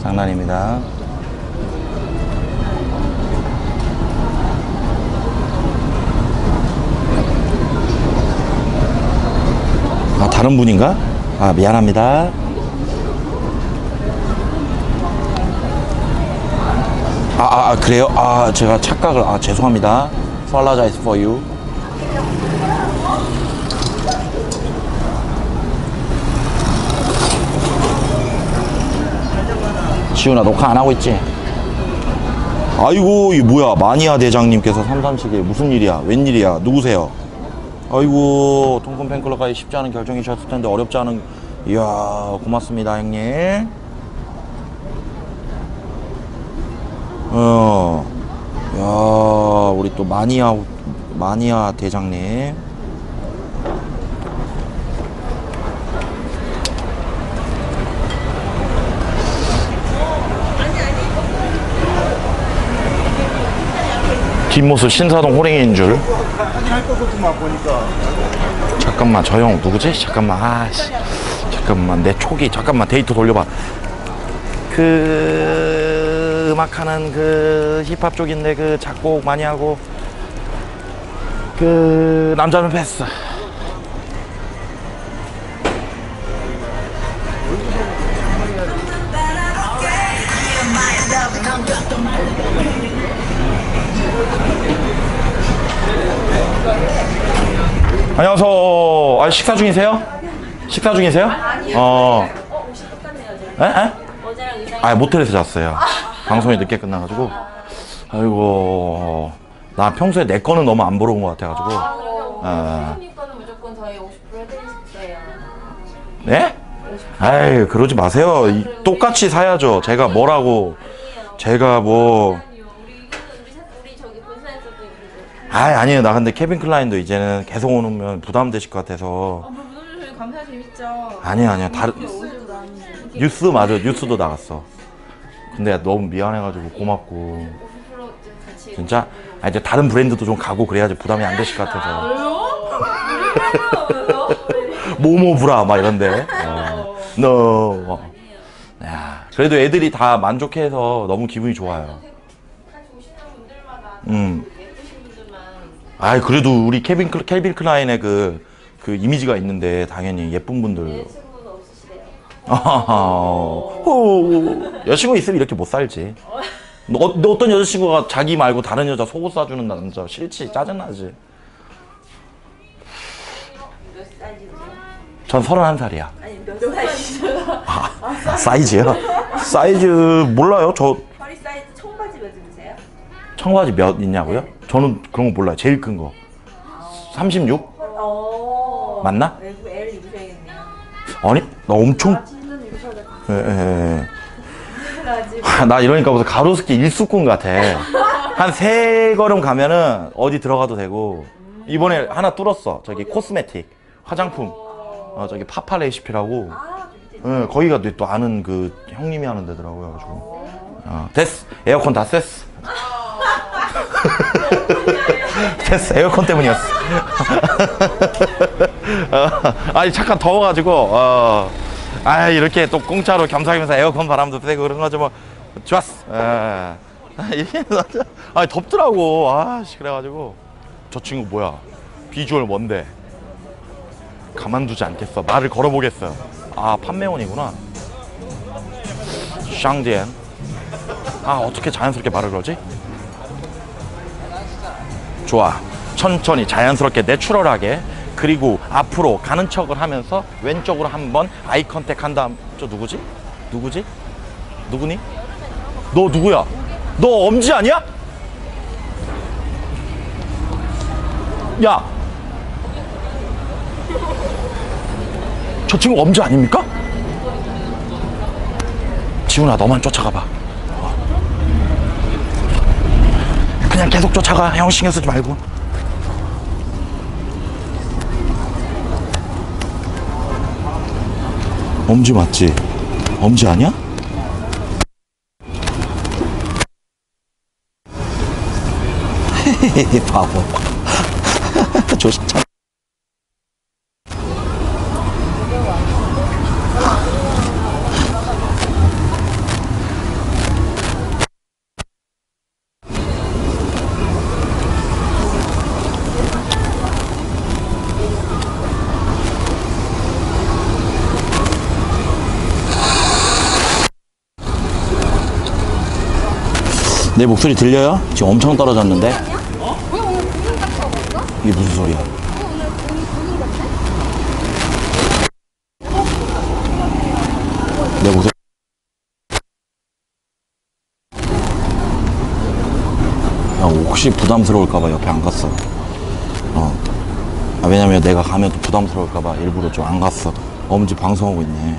장난입니다 다른 분인가? 아, 미안합니다. 아, 아, 아, 그래요? 아, 제가 착각을, 아, 죄송합니다. Apologize for you. 지훈아, 녹화 안 하고 있지? 아이고, 이 뭐야. 마니아 대장님께서 삼삼식에 무슨 일이야? 웬일이야? 누구세요? 아이고 통금 팬클럽 가기 쉽지 않은 결정이셨을 텐데 어렵지 않은 이야 고맙습니다 형님. 어, 야 우리 또 마니아 마니아 대장님 뒷모습 신사동 호랭이인 줄. 잠깐만 저 형 누구지? 잠깐만 아씨. 잠깐만 내 촉이 잠깐만 데이터 돌려봐. 그 음악하는 그 힙합 쪽인데 그 작곡 많이 하고 그 남자는 패스 안녕하세요. 아, 식사 중이세요? 식사 중이세요? 어. 에? 에? 아, 모텔에서 잤어요. 방송이 늦게 끝나가지고. 아이고. 나 평소에 내 거는 너무 안 보러 온 것 같아가지고. 아, 손님 거는 무조건 저희 50% 해드릴 수 있어요. 네? 아이, 그러지 마세요. 이- 똑같이 사야죠. 제가 뭐라고. 제가 뭐. 아니요, 우리 이거는 우리 사- 우리 저기 본사에서도 이거. 아이, 아니에요. 나 근데 케빈 클라인도 이제는 계속 오면 부담되실 것 같아서. 뭐 무덤 감사 재밌죠. 아니야, 아니야. 다른. 뉴스 맞아. 뉴스도 나갔어. 근데 너무 미안해가지고 고맙고. 50% 같이. 진짜? 아, 이제 다른 브랜드도 좀 가고 그래야지 부담이 안 되실 것 같아서. 모모 브라, 막 이런데. 어. no. 어. 야, 그래도 애들이 다 만족해서 너무 기분이 좋아요. 같이 오시는 분들마다 음. 아이, 그래도 우리 케빈, 클- 켈빈 클라인의 그, 그 이미지가 있는데, 당연히 예쁜 분들. 친구는 없으시대요. 호, 여자친구 있으면 이렇게 못 살지. 너, 너 어떤 여자친구가 자기 말고 다른 여자 속옷 사주는 남자 싫지? 짜증나지? 전 31살이야. 아, 사이즈요? 사이즈 몰라요. 저 청바지 몇 있냐고요? 저는 그런 거 몰라요. 제일 큰 거. 36? 어. 맞나? 외국 L 입으셔야겠네요. 아니, 나 엄청. 예, 예, 예. 하, 나 이러니까 무슨 가로수길 일수꾼 같아. 한 세 걸음 가면은 어디 들어가도 되고. 이번에 하나 뚫었어. 저기 코스메틱. 화장품. 어, 저기 파파 레시피라고. 아, 예, 거기가 또 아는 그 형님이 하는 데더라고요. 그래가지고. 어, 됐어. 에어컨 다 쐈어. 됐어. 에어컨 때문이었어. 어, 아니, 잠깐 더워가지고, 어, 아, 이렇게 또 공짜로 겸사겸사 에어컨 바람도 쐬고 그런 거죠. 뭐, 좋았어. 예. 아, 아니, 덥더라고. 아, 씨, 그래가지고. 저 친구 뭐야? 비주얼 뭔데? 가만두지 않겠어. 말을 걸어보겠어. 아, 판매원이구나. 샹디엔. 아, 어떻게 자연스럽게 말을 걸지? 좋아. 천천히 자연스럽게 내추럴하게 그리고 앞으로 가는 척을 하면서 왼쪽으로 한번 아이 컨택 한 다음 저 누구지? 누구지? 누구니? 너 누구야? 너 엄지 아니야? 야! 저 친구 엄지 아닙니까? 지훈아 너만 쫓아가 봐. 어. 그냥 계속 쫓아가. 형 신경 쓰지 말고. 엄지 맞지? 엄지 아니야? 바보. 조심 참. 내 목소리 들려요? 지금 엄청 떨어졌는데? 이게 무슨 소리야? 내 목소리 야, 혹시 부담스러울까봐 옆에 안 갔어. 어. 아, 왜냐면 내가 가면 또 부담스러울까봐 일부러 좀 안 갔어. 엄지 방송하고 있네.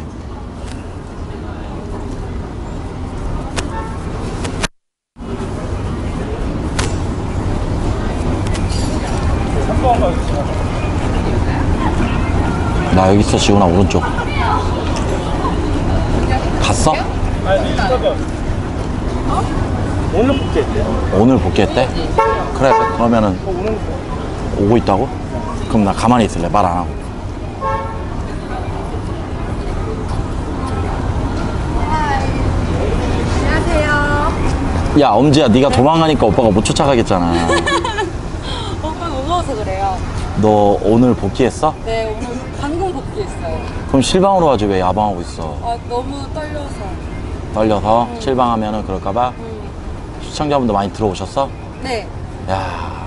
나 여기 있어 지훈아 오른쪽 갔어? 오늘 복귀했대. 오늘 복귀했대? 그래 그러면은 오고 있다고? 그럼 나 가만히 있을래 말 안 하고 안녕하세요. 야 엄지야 네가 도망가니까 오빠가 못 쫓아가겠잖아 오빠 무서워서 그래요. 너 오늘 복귀했어? 네, 오늘. 그럼 실방으로 하지 왜 야방하고 있어 아, 너무 떨려서. 떨려서 실방하면은 그럴까봐 시청자분들 많이 들어오셨어? 네, 야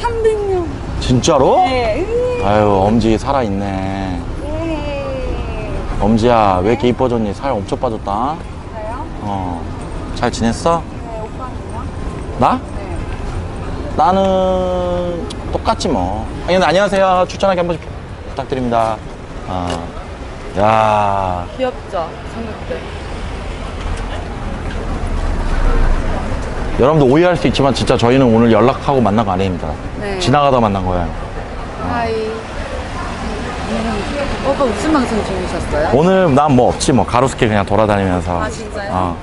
300명. 진짜로? 네. 아유 엄지 살아있네 네. 엄지야 왜 이렇게 이뻐졌니? 살 엄청 빠졌다 저요? 어. 잘 지냈어? 네, 오빠는요? 나? 네. 나는 똑같지 뭐. 아니, 안녕하세요. 추천하기 한 번씩 부탁드립니다. 어. 야 귀엽죠? 삼각대. 여러분들 오해할 수 있지만 진짜 저희는 오늘 연락하고 만난 거 아닙니다. 네. 지나가다 만난 거예요. 하이. 오빠 무슨 방송 중이셨어요? 오늘 난 뭐 없지 뭐 가로수길 그냥 돌아다니면서. 아, 진짜요? 어.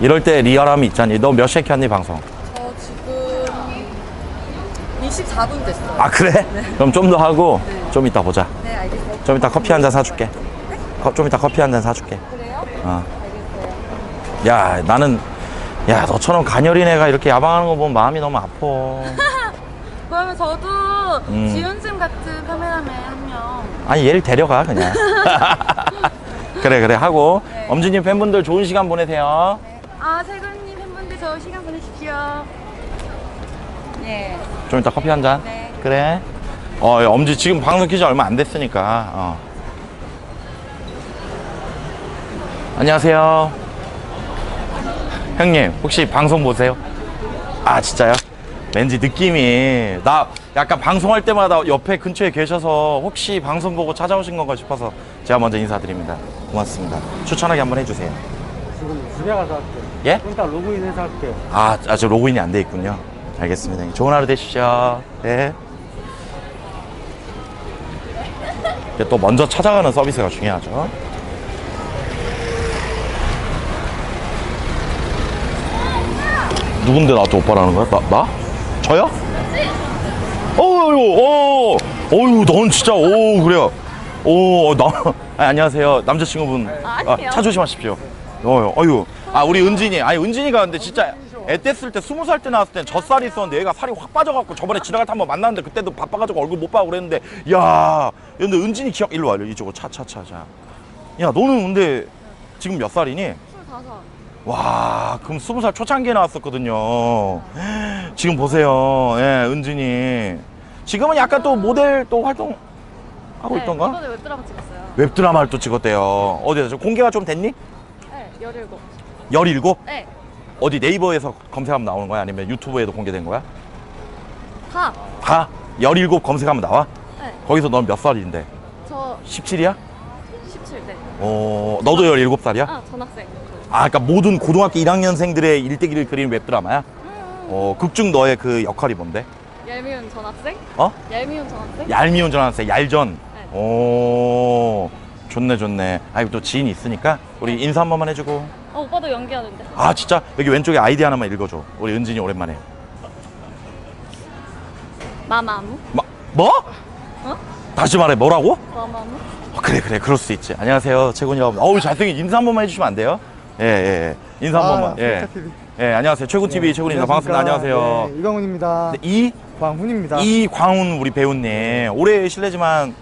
이럴 때 리얼함이 있잖니. 너 몇 시에 켰니 방송? 저 지금 24분 됐어요. 아 그래? 그럼 좀 더 하고 좀 이따 보자. 네, 알겠어요. 좀 이따 커피 한 잔 사줄게. 거- 좀 이따 커피 한 잔 사줄게. 그래요? 어. 알겠어요. 야 나는 야 너처럼 가녀린 애가 이렇게 야방하는 거 보면 마음이 너무 아파 그러면 저도 음. 지훈쌤 같은 카메라맨 한 명. 아니 얘를 데려가 그냥 그래 그래 하고 네. 엄지님 팬분들 좋은 시간 보내세요 아, 세근님 팬분들 저 시간 보내십시오. 네. 좀 이따 커피 한 잔 네. 그래 어 야, 엄지 지금 방송 키지 얼마 안 됐으니까 어. 안녕하세요 형님 혹시 방송 보세요? 아 진짜요? 왠지 느낌이 나 약간 방송할 때마다 옆에 근처에 계셔서 혹시 방송 보고 찾아오신 건가 싶어서 제가 먼저 인사드립니다 고맙습니다 추천하게 한번 해주세요 지금 집에 가서 할게. 예? 좀 이따 로그인해서 할게. 아, 아, 저 로그인이 안 돼 있군요. 알겠습니다. 좋은 하루 되십시오. 네. 또 먼저 찾아가는 서비스가 중요하죠. 누군데 나한테 오빠라는 거야? 나? 나? 저요? 어유, 어, 어유, 넌 진짜, 오, 그래요. 오, 나, 아, 안녕하세요. 남자친구분. 아, 차 조심하십시오. 어, 어유. 아, 우리 은진이. 아니, 은진이가 근데 진짜 애 뗐을 때, 스무 살 때 나왔을 땐 젖살이 있었는데 얘가 살이 확 빠져갖고 저번에 지나갈 때 한 번 만났는데 그때도 바빠가지고 얼굴 못 봐고 그랬는데, 야, 근데 은진이 기억, 일로 와, 이쪽으로 차, 차, 차, 차. 야, 너는 근데 지금 몇 살이니? 와, 그럼 스무 살 초창기에 나왔었거든요. 지금 보세요. 예, 은진이. 지금은 약간 또 모델 또 활동 하고 있던가? 이번에 웹드라마 찍었어요. 웹드라마를 또 찍었대요. 어디서 좀 공개가 좀 됐니? 네, 17. 17? 네, 어디 네이버에서 검색하면 나오는 거야? 아니면 유튜브에도 공개된 거야? 다. 다? 17 검색하면 나와? 네, 거기서 넌 몇 살인데? 저 17이야? 17. 네. 어, 너도 17살이야? 아, 전학생. 아, 그러니까 모든 고등학교 1학년생들의 일대기를 그리는 웹드라마야? 어, 극중 너의 그 역할이 뭔데? 얄미운 전학생? 어? 얄미운 전학생? 얄미운 전환세 얄전. 네. 오, 좋네 좋네. 아이고 또 지인이 있으니까 우리 인사 한 번만 해주고. 어, 오빠도 연기하는데. 아 진짜 여기 왼쪽에 아이디 하나만 읽어줘. 우리 은진이 오랜만에. 마마무? 마, 뭐? 어? 다시 말해 뭐라고? 마마무? 어, 그래 그래 그럴 수 있지. 안녕하세요 최군이라고. 어우 잘생긴 인사 한 번만 해주시면 안 돼요? 예 예. 예. 인사 한 번만. 예. TV. 예 안녕하세요 최군 TV 최군입니다. 반갑습니다. 안녕하세요. 네, 이광훈입니다. 네, 이 광훈입니다. 이광훈 우리 배우님 올해 실례지만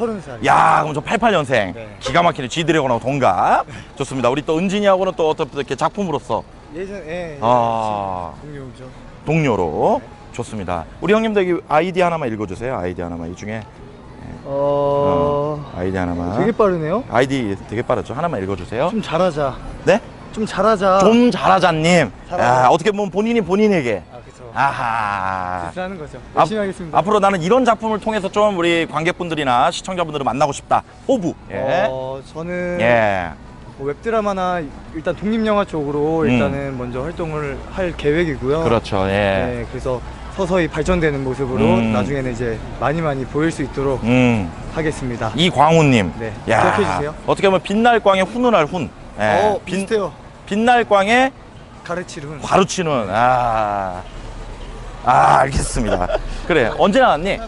서른 살. 야, 그럼 저 88년생. 네. 기가 막히네. G드래곤하고 동갑. 좋습니다. 우리 또 은진이하고는 또 이렇게 작품으로서 예전 예. 아. 동료죠. 동료로 좋습니다. 우리 형님도 여기 아이디 하나만 읽어주세요. 아이디 하나만 이 중에 어. 어, 아이디 하나만. 되게 빠르네요. 아이디 되게 빠르죠. 하나만 읽어주세요. 좀 잘하자. 네? 좀 잘하자. 좀 잘하자님. 잘하자. 야, 어떻게 보면 본인이 본인에게. 아 아하. 하는 거죠. 앞- 열심히 하겠습니다. 앞으로 나는 이런 작품을 통해서 좀 우리 관객분들이나 시청자분들을 만나고 싶다. 호부. 예. 어, 저는 예. 뭐 웹드라마나 일단 독립영화 쪽으로 음. 일단은 먼저 활동을 할 계획이고요. 그렇죠. 예. 네, 그래서 서서히 발전되는 모습으로 음. 나중에는 이제 많이 많이 보일 수 있도록 음. 하겠습니다. 이광훈님. 네, 야, 기억해 주세요. 어떻게 보면 빛날 광의 훈훈할 훈. 예. 어, 빛- 비슷해요. 빛날 광의 가르치는. 과루치는. 아. 아, 알겠습니다. 그래. 언제 나왔니?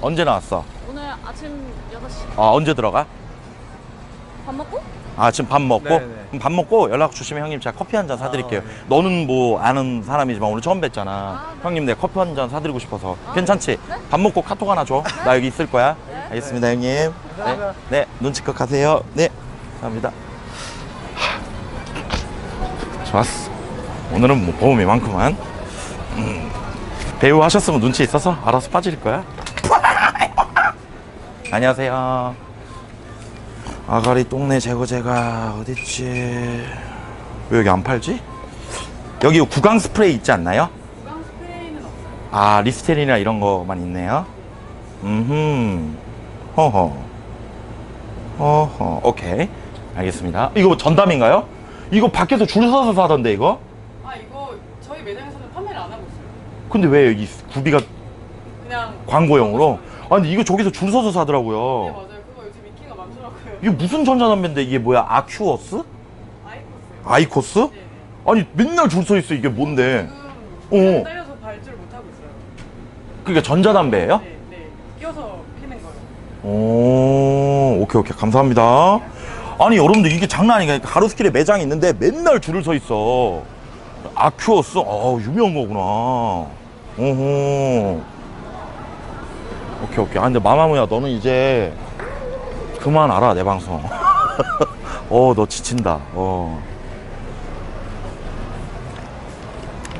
언제 나왔어? 오늘 아침 6시. 아, 언제 들어가? 밥 먹고? 아, 지금 밥 먹고? 네네. 그럼 밥 먹고 연락 주시면 형님 제가 커피 한 잔 사드릴게요. 아, 네. 너는 뭐 아는 사람이지만 오늘 처음 뵀잖아. 형님 내 커피 한 잔 사드리고 싶어서. 괜찮지? 밥 먹고 카톡 하나 줘. 나 여기 있을 거야. 알겠습니다, 형님. 네. 네, 눈치껏 가세요. 네, 감사합니다. 하, 좋았어. 오늘은 뭐 보험이 많구만. 음, 배우 하셨으면 눈치 있어서 알아서 빠질 거야. 안녕하세요. 아가리 똥내 제거제가 어딨지? 왜 여기 안 팔지? 여기 구강 스프레이 있지 않나요? 구강 스프레이는 없어요. 아 리스테린이나 이런 거만 있네요. 음, 허허, 허허, 오케이, 알겠습니다. 이거 전담인가요? 이거 밖에서 줄 서서 사던데 이거 저희 매장에서는 판매를 안 하고 있어요. 근데 왜 여기 구비가 그냥 광고용으로? 아 근데 이거 저기서 줄 서서 네 사더라고요. 맞아요. 그거 요즘 인기가 많더라고요. 이게 무슨 전자담배인데 이게 뭐야? 아큐어스? 아이코스요. 아이코스? 네. 아니 맨날 줄 서 있어 이게 뭔데? 지금 어. 딸려서 발주를 못 하고 있어요. 그게 전자담배예요? 네, 네. 끼워서 피는 거예요. 오, 오케이 오케이 감사합니다. 아니 여러분들 이게 장난 아니니까 가로수길에 매장이 있는데 맨날 줄을 서 있어. 아큐어스, 어 유명한 거구나. 오호. 오케이 오케이. 아 근데 마마무야 너는 이제 그만 알아 내 방송. 어 너 지친다. 어.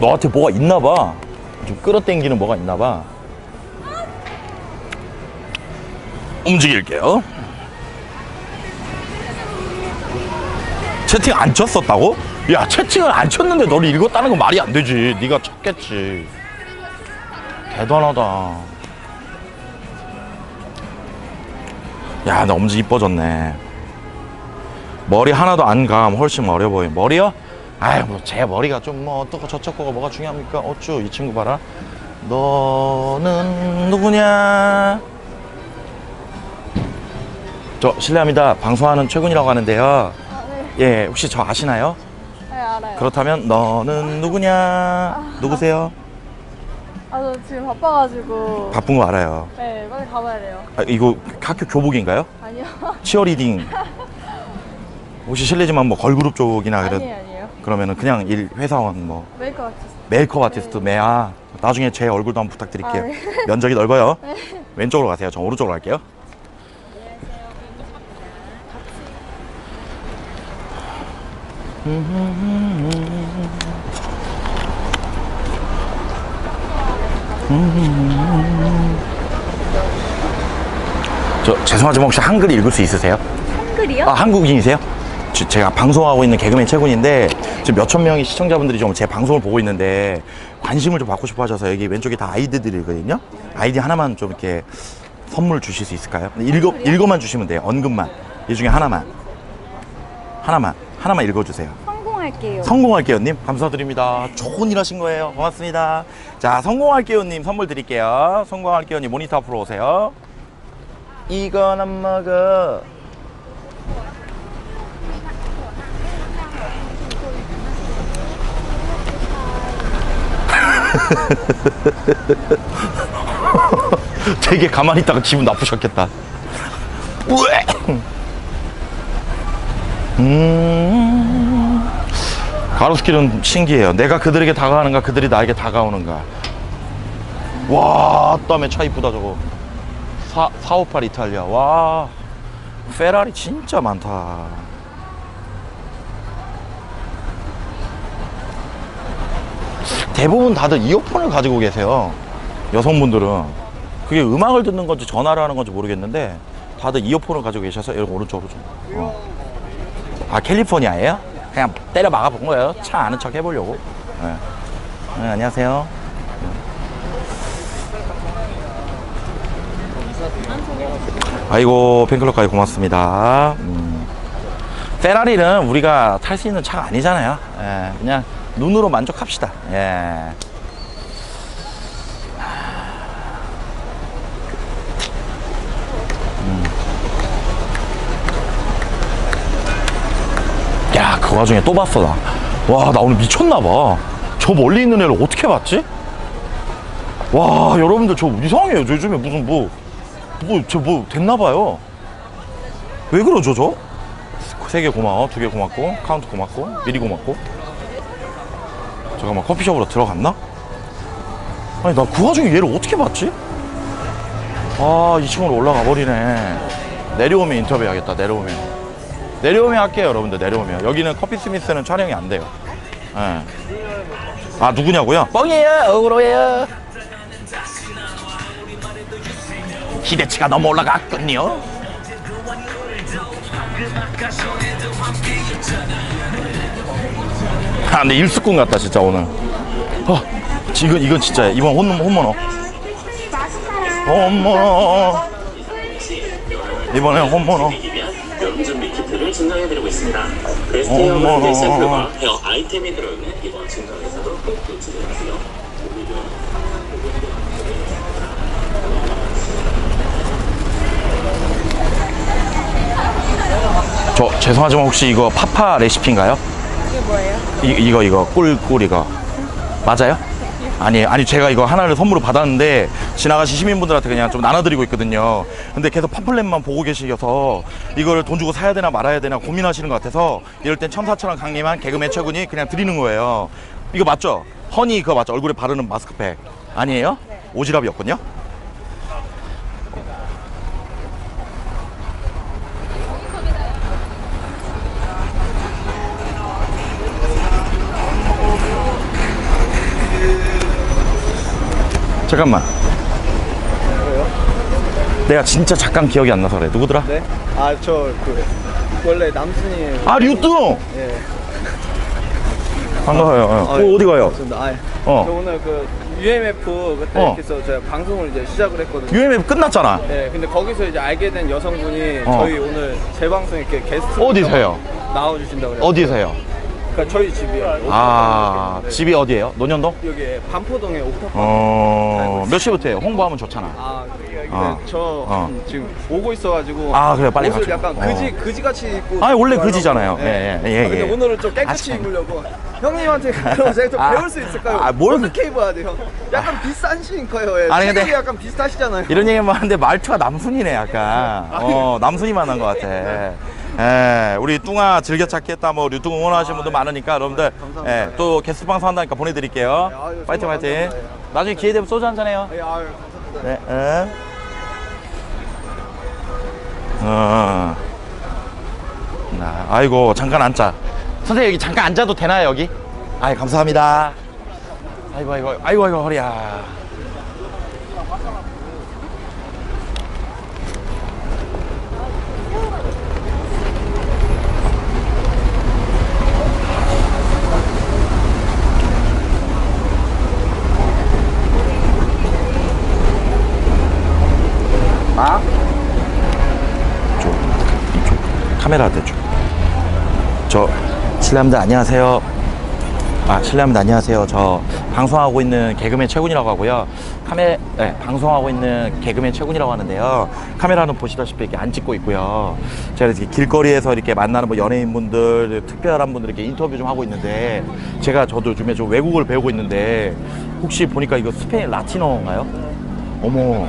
너한테 뭐가 있나 봐. 좀 끌어당기는 뭐가 있나 봐. 움직일게요. 채팅 안 쳤었다고? 야 채팅을 안 쳤는데 너를 읽었다는 건 말이 안 되지. 네가 쳤겠지. 대단하다. 야, 나 엄지 이뻐졌네. 머리 하나도 안 감. 훨씬 어려 보여. 머리요? 아유, 뭐, 제 머리가 좀 뭐, 어떻고 저쩌고가 뭐가 중요합니까? 어쭈, 이 친구 봐라. 너는 누구냐? 저 실례합니다. 방송하는 최군이라고 하는데요. 예, 혹시 저 아시나요? 네, 알아요. 그렇다면 너는 누구냐? 누구세요? 아, 저 지금 바빠가지고. 바쁜 거 알아요. 네, 빨리 가봐야 돼요. 아, 이거 학교 교복인가요? 아니요. 치어리딩. 혹시 실례지만 뭐 걸그룹 쪽이나 그런 아니에요, 아니에요. 그러면은 그냥 일 회사원 뭐 메이크업 아티스트. 메이크업 아티스트 메아 나중에 제 얼굴도 한번 부탁드릴게요. 아, 네. 면적이 넓어요. 왼쪽으로 가세요. 저 오른쪽으로 갈게요. 저 죄송하지만 혹시 한글 읽을 수 있으세요? 한글이요? 아, 한국인이세요? 지- 제가 방송하고 있는 개그맨 최군인데 지금 몇천 명의 시청자분들이 좀 제 방송을 보고 있는데 관심을 좀 받고 싶어 하셔서 여기 왼쪽에 다 아이디들이거든요. 아이디 하나만 좀 이렇게 선물 주실 수 있을까요? 읽어, 읽어만 주시면 돼요. 언급만. 이 중에 하나만. 하나만. 하나만 읽어주세요. 성공할게요. 성공할게요님 감사드립니다. 좋은 일 하신 거예요. 고맙습니다. 자, 성공할게요님 선물 드릴게요. 성공할게요님 모니터 앞으로 오세요. 이건 안 먹어. 되게 가만히 있다가 기분 나쁘셨겠다. 음. 가로수길은 신기해요. 내가 그들에게 다가가는가, 그들이 나에게 다가오는가. 와, 땀에 차 이쁘다, 저거. 4, 458 이탈리아. 와, 페라리 진짜 많다. 대부분 다들 이어폰을 가지고 계세요. 여성분들은. 그게 음악을 듣는 건지 전화를 하는 건지 모르겠는데, 다들 이어폰을 가지고 계셔서, 여기 오른쪽으로 좀. 어. 아 캘리포니아예요? 그냥 때려 막아 본 거예요. 차 아는 척 해보려고. 네. 네, 안녕하세요. 아이고 팬클럽까지 고맙습니다. 음. 페라리는 우리가 탈 수 있는 차가 아니잖아요. 예, 그냥 눈으로 만족합시다. 예. 야, 그 와중에 또 봤어, 나. 와, 나 오늘 미쳤나봐. 저 멀리 있는 애를 어떻게 봤지? 와, 여러분들 저 이상해요. 저 요즘에 무슨 뭐, 뭐, 저뭐 됐나봐요. 왜 그러죠, 저? 세 개 고마워. 두 개 고맙고. 카운트 고맙고. 미리 고맙고. 잠깐만, 커피숍으로 들어갔나? 아니, 나 그 와중에 얘를 어떻게 봤지? 아, 2층으로 올라가 버리네. 내려오면 인터뷰 하겠다, 내려오면. 내려오면 할게요, 여러분들. 내려오면. 여기는 커피 스미스는 촬영이 안 돼요. 예. 아, 누구냐고요? 뻥이에요, 억울해요. 기대치가 너무 올라갔군요. 아, 근데 일수꾼 같다, 진짜, 오늘. 어, 이건, 이건 진짜야. 이번 홈, 홈모노. 홈모노. 이번에 홈모노. 증정해드리고 있습니다. 어머. 베스트 헤어밴드 샘플과 헤어 아이템이 들어있는 이번 증정에서도 꼭 교체되고요. 저 죄송하지만 혹시 이거 파파 레시피인가요? 이게 뭐예요? 이, 이거 이거 꿀꿀 이거 맞아요? 아니에요. 아니 제가 이거 하나를 선물로 받았는데 지나가신 시민분들한테 그냥 좀 나눠드리고 있거든요. 근데 계속 팜플렛만 보고 계시셔서 이걸 돈 주고 사야 되나 말아야 되나 고민하시는 것 같아서 이럴 땐 천사처럼 강림한 개그맨 최군이 그냥 드리는 거예요. 이거 맞죠? 허니 그거 맞죠? 얼굴에 바르는 마스크팩 아니에요? 오지랖이었군요. 잠깐만. 내가 진짜 잠깐 기억이 안 나서 그래. 누구더라? 네? 아, 저 그 원래 남순이에요. 아, 류뚱! 예. 반가워요. 어. 아, 어, 어디 가요? 아, 어. 저 오늘 그 UMF 그때 어. 해서 제가 방송을 이제 시작을 했거든요. UMF 끝났잖아. 네, 근데 거기서 이제 알게 된 여성분이 어. 저희 오늘 제 방송 이렇게 게스트 어디서요? 나와주신다고 그래요. 어디서요? 그러니까 저희 집이요. 아, 집이 어디예요? 논현동? 여기 반포동에 옥탑방. 어, 몇 시부터 해요? 홍보하면 좋잖아. 아, 근데 어. 저 어. 음, 지금 오고 있어가지고. 아, 그래요? 빨리 옷을 가죠. 약간 어. 그지 그지 같이 입고. 아니, 원래. 그지잖아요. 네. 예, 예, 예, 아, 근데 예. 오늘은 좀 깨끗이 아, 참. 입으려고. 형님한테 그럼 제가 좀 아, 배울 수 있을까요? 아, 뭘 어떻게 입어야 돼요? 약간 비싼 싱커요. 예. 아니, 근데- 약간 비슷하시잖아요. 이런 얘기만 하는데 말투가 남순이네, 약간. 어, 남순이만 한 것 같아. 예, 우리 뚱아 즐겨찾기 했다, 뭐, 류뚱 응원하시는 분도 많으니까, 여러분들, 감사합니다. 예, 또 게스트 방송 한다니까 보내드릴게요. 네, 아유, 파이팅, 정말 파이팅. 감사합니다. 나중에 기회 되면 소주 한잔 해요. 예, 아유, 감사합니다. 네, 응. 어. 나, 아이고, 잠깐 앉자. 선생님, 여기 잠깐 앉아도 되나요, 여기? 아이, 감사합니다. 아이고, 아이고, 아이고, 아이고, 허리야. 아? 쪽, 이쪽. 카메라 대쪽. 저, 실례합니다. 안녕하세요. 아, 실례합니다. 안녕하세요. 저 방송하고 있는 개그맨 최군이라고 하고요. 카메, 네, 방송하고 있는 개그맨 최군이라고 하는데요. 카메라는 보시다시피 이렇게 안 찍고 있고요. 제가 이렇게 길거리에서 이렇게 만나는 뭐 연예인분들, 특별한 분들 이렇게 인터뷰 좀 하고 있는데, 제가 저도 요즘에 좀 외국어를 배우고 있는데, 혹시 보니까 이거 스페인 라틴어인가요? 어머,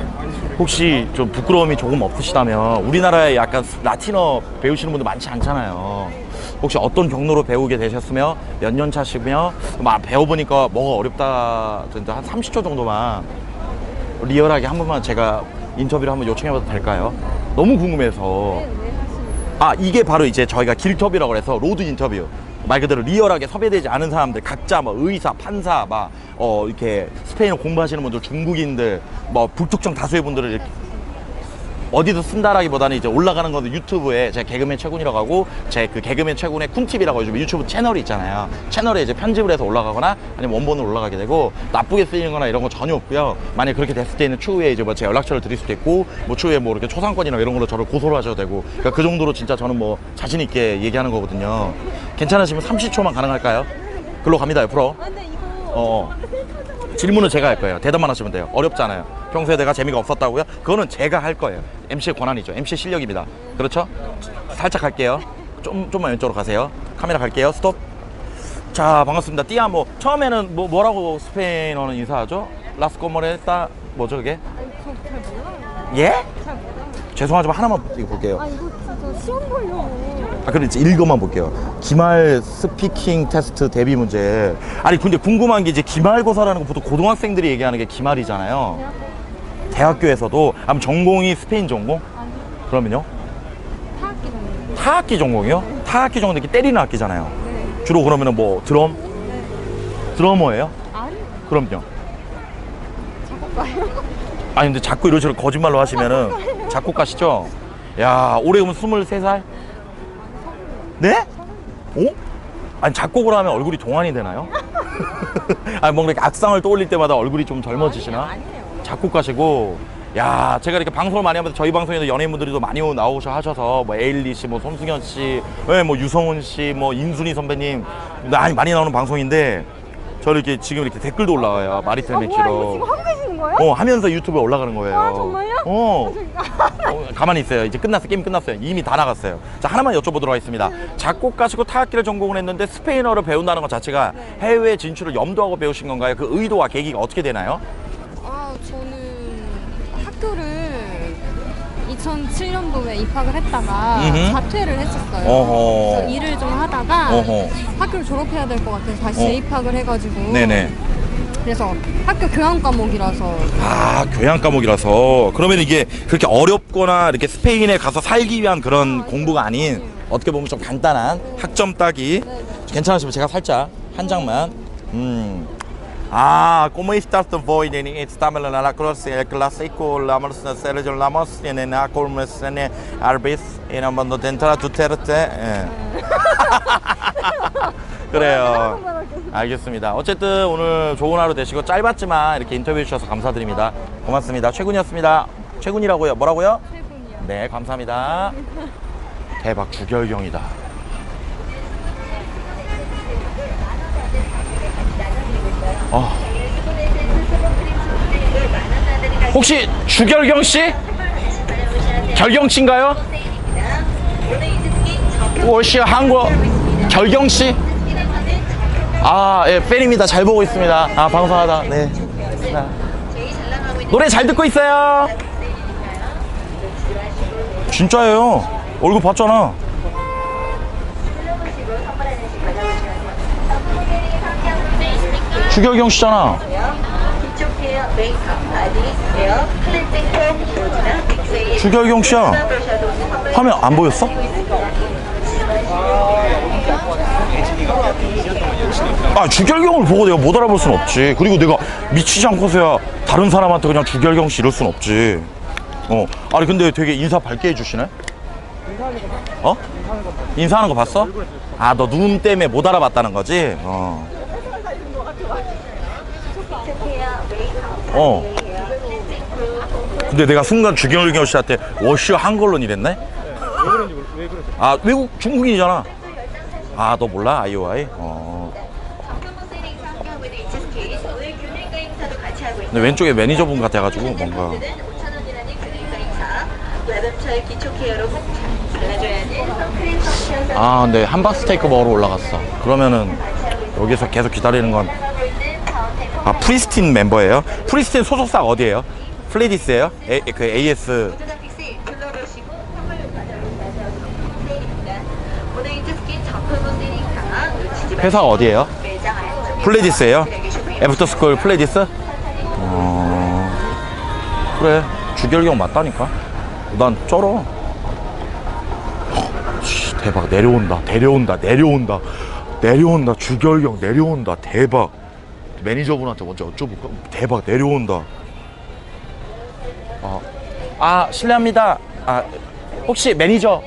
혹시 좀 부끄러움이 조금 없으시다면 우리나라에 약간 라틴어 배우시는 분들 많지 않잖아요. 혹시 어떤 경로로 배우게 되셨으며 몇 년 차시며 막 배워보니까 뭐가 어렵다 한 30초 정도만 리얼하게 한 번만 제가 인터뷰를 한번 요청해봐도 될까요? 너무 궁금해서 아 이게 바로 이제 저희가 길터뷰라고 해서 road 인터뷰 말 그대로 리얼하게 섭외되지 않은 사람들 각자 뭐 의사 판사 막 어 이렇게 스페인어 공부하시는 분들 중국인들 뭐 불특정 다수의 분들을 이렇게 어디도 쓴다라기보다는 이제 올라가는 것도 유튜브에 제 개그맨 최군이라고 하고 제 그 개그맨 최군의 쿤팁이라고 요즘 유튜브 채널이 있잖아요. 채널에 이제 편집을 해서 올라가거나 아니면 원본으로 올라가게 되고 나쁘게 쓰이는 거나 이런 거 전혀 없고요. 만약 그렇게 됐을 때는 추후에 이제 뭐 제 연락처를 드릴 수도 있고 뭐 추후에 뭐 이렇게 초상권이나 이런 걸로 저를 고소를 하셔도 되고 그러니까 그 정도로 진짜 저는 뭐 자신 있게 얘기하는 거거든요. 괜찮으시면 30초만 가능할까요? 글로 갑니다 옆으로. 어. 질문은 제가 할 거예요. 대답만 하시면 돼요. 어렵잖아요. 평소에 내가 재미가 없었다고요? 그거는 제가 할 거예요. MC의 권한이죠. MC 실력입니다. 그렇죠? 살짝 갈게요. 좀, 좀만 왼쪽으로 가세요. 카메라 갈게요. 스톱. 자, 반갑습니다. 띠아 뭐, 처음에는 뭐, 뭐라고 스페인어는 인사하죠? 라스코모레따, 뭐죠, 그게? 예? 죄송하지만 하나만 이거 볼게요. 아 이거 진짜 시험 보려고. 아, 그럼 이제 읽어만 볼게요. 기말 speaking 테스트 대비 문제. 아니, 근데 궁금한 게 이제 기말고사라는 거 보통 고등학생들이 얘기하는 게 기말이잖아요. 대학교에서도, 아무 전공이 스페인 전공? 그러면요? 타악기 정도. 타악기 전공이요? 타악기 전공 이렇게 때리는 악기잖아요. 주로 그러면은 뭐 드럼? 드러머예요? 아니 그럼요. 작곡가요. 아니 근데 자꾸 이런 식으로 거짓말로 하시면은 작곡가시죠? 야 올해 그러면 23살? 네? 어? 아니 작곡을 하면 얼굴이 동안이 되나요? 아니 뭔가 이렇게 악상을 떠올릴 때마다 얼굴이 좀 젊어지시나? 작곡가시고 야 제가 이렇게 방송을 많이 하면서 저희 방송에도 연예인분들이 도 많이 나오셔 하셔서 뭐 에일리 씨, 뭐 손승연 씨, 예, 뭐 유성훈 씨, 뭐 인순이 선배님 많이 나오는 방송인데 저를 이렇게 지금 이렇게 댓글도 올라와요 마리텔 아 뭐야 이거 매치로 지금 하고 계시는 거예요? 어 하면서 유튜브에 올라가는 거예요. 아, 정말요? 어. 어, 가만히 있어요. 이제 끝났어. 게임 끝났어요. 이미 다 나갔어요. 자, 하나만 여쭤보도록 하겠습니다. 작곡가시고 타악기를 전공을 했는데 스페인어를 배운다는 것 자체가 해외 진출을 염두하고 배우신 건가요? 그 의도와 계기가 어떻게 되나요? 아 저는 학교를 2007년도에 입학을 했다가 음흠. 자퇴를 했었어요. 어허. 그래서 일을 좀 하다가 어허. 학교를 졸업해야 될 것 같아서 다시 어. 재입학을 해가지고 네네. 그래서 학교 교양 과목이라서 아, 교양 과목이라서. 그러면 이게 그렇게 어렵거나 이렇게 스페인에 가서 살기 위한 그런 공부가 아닌 어떻게 보면 좀 간단한 학점 따기. 괜찮으시면 제가 살짝 한 장만. 음. Ah, ¿cómo estás tu voy en Estamos en la clase, el clásico, la morsa, Sergio Lamos, en el Acolmes, en el Arbis, en el mundo dentro de Duterte. 그래요. 알겠습니다. 어쨌든 오늘 좋은 하루 되시고 짧았지만 이렇게 인터뷰해 주셔서 감사드립니다. 고맙습니다. 최군이었습니다. 최군이라고요? 뭐라고요? 최군이요. 네, 감사합니다. 대박 주결경이다. 아. 혹시 주결경 씨? 결경 씨인가요? 我是 한국 결경 씨. 아, 예, 팬입니다. 잘 보고 있습니다. 아, 방송하다. 네. 아. 노래 잘 듣고 있어요. 진짜예요. 얼굴 봤잖아. 주결경 씨잖아. 주결경 씨야. 화면 안 보였어? 아 주결경을 보고 내가 못 알아볼 순 없지 그리고 내가 미치지 않고서야 다른 사람한테 그냥 주결경 씨 이럴 순 없지 어 아니 근데 되게 인사 밝게 해주시네 어? 인사하는 거 봤어? 아 너 눈 때문에 못 알아봤다는 거지? 어. 어. 근데 내가 순간 주결경 씨한테 워슈 한걸론 이랬네? 왜 그런지 모르- 왜 그러죠? 아 외국 중국인이잖아. 아 너 몰라 아이오아이? 어. 근데 왼쪽에 매니저분 같아가지고 뭔가. 5,000원이라는 균일가 행사 여름철 기초 케어로 꼭 잘라줘야지 선크림 섭취 아 근데 함박 스테이크 먹으러 올라갔어. 그러면은 여기서 계속 기다리는 건. 아 프리스틴 멤버예요? 프리스틴 소속사가 어디예요? 플레디스예요? 에, 그 AS 회사가 어디예요? 플레디스예요? 쇼핑 애프터스쿨 플레디스? 어 그래 주결경 맞다니까. 난 쩔어. 씨, 대박 내려온다 내려온다 내려온다 내려온다 주결경 내려온다 대박 매니저분한테 먼저 여쭤볼까? 대박 내려온다. 아, 아 실례합니다. 아 혹시 매니저?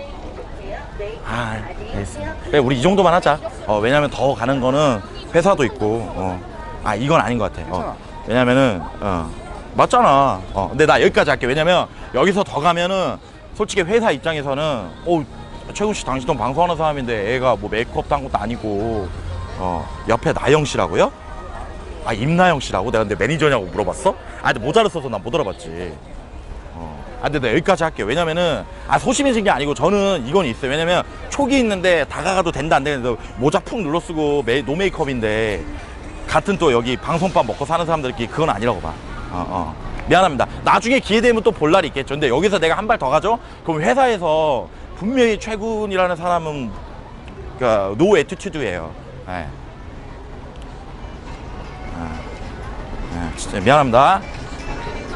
아 알겠습니다. 우리 이 정도만 하자. 어 왜냐면 더 가는 거는 회사도 있고 어 아 이건 아닌 것 같아. 어. 왜냐면은 어. 맞잖아. 어 근데 나 여기까지 할게. 왜냐면 여기서 더 가면은 솔직히 회사 입장에서는 어 최군 씨 당신 도 방송하는 사람인데 애가 뭐 메이크업도 한 것도 아니고 어 옆에 나영 씨라고요? 아 임나영 씨라고? 내가 근데 매니저냐고 물어봤어? 아 근데 모자를 써서 난 못 알아봤지 어. 아 근데 나 여기까지 할게요 왜냐면은 아 소심해진 게 아니고 저는 이건 있어요 왜냐면 촉이 있는데 다가가도 된다 안 되는데 모자 푹 눌러 쓰고 메, no 메이크업인데 같은 또 여기 방송밥 먹고 사는 사람들끼리 그건 아니라고 봐 어, 어. 미안합니다 나중에 기회 되면 또 볼 날이 있겠죠 근데 여기서 내가 한 발 더 가죠? 그럼 회사에서 분명히 최군이라는 사람은 그러니까 no attitude예요 예. 예, 진짜 미안합니다.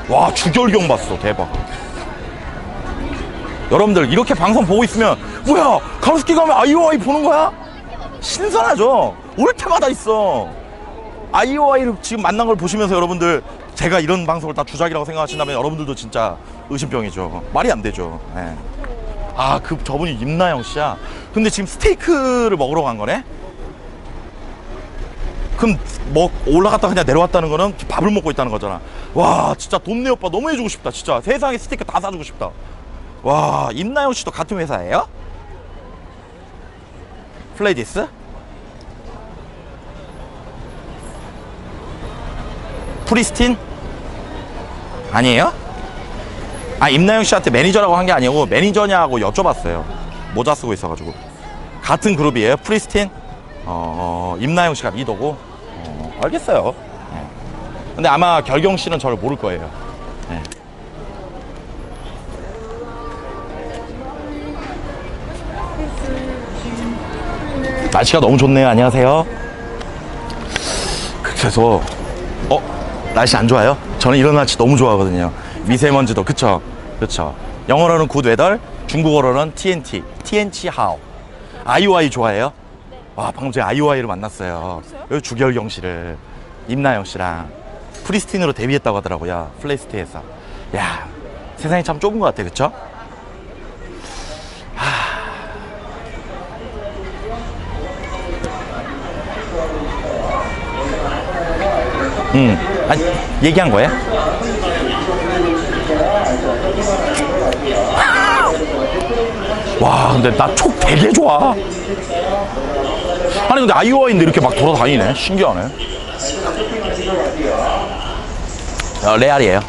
와 주결경 봤어. 대박. 여러분들 이렇게 방송 보고 있으면 뭐야 가로수길 가면 아이오아이 보는 거야? 신선하죠? 올 때마다 있어. 아이오아이를 지금 만난 걸 보시면서 여러분들 제가 이런 방송을 다 주작이라고 생각하신다면 여러분들도 진짜 의심병이죠. 말이 안 되죠. 예. 아그 저분이 임나영 씨야? 근데 지금 스테이크를 먹으러 간 거네 그럼 뭐 올라갔다 그냥 내려왔다는 거는 밥을 먹고 있다는 거잖아. 와 진짜 돈내 오빠 너무 해주고 싶다. 진짜 세상에 스티커 다 사주고 싶다. 와 임나영 씨도 같은 회사예요? 플레디스? 프리스틴? 아니에요? 아 임나영 씨한테 매니저라고 한 게 아니고 매니저냐고 여쭤봤어요. 모자 쓰고 있어가지고 같은 그룹이에요? 프리스틴? 어, 어, 임나영 씨가 리더고 어, 알겠어요. 예. 근데 아마 결경 씨는 저를 모를 거예요. 예. 날씨가 너무 좋네요. 안녕하세요. 그래서 어 날씨 안 좋아요? 저는 이런 날씨 너무 좋아하거든요. 미세먼지도 그쵸? 그쵸? 영어로는 굿 웨더, 중국어로는 天气, 天气好. 아이오아이 좋아해요? 와 방금 제가 아이오아이를 만났어요. 여기 주결경 씨를 임나영 씨랑 프리스틴으로 데뷔했다고 하더라고요. 플레이스테에서. 야 세상이 참 좁은 것 같아, 그쵸? 응. 아니, 얘기한 거야? 와, 근데 나 촉 되게 좋아. 아니, 근데 아이오아인데 이렇게 막 돌아다니네. 신기하네. 어, 레알이에요.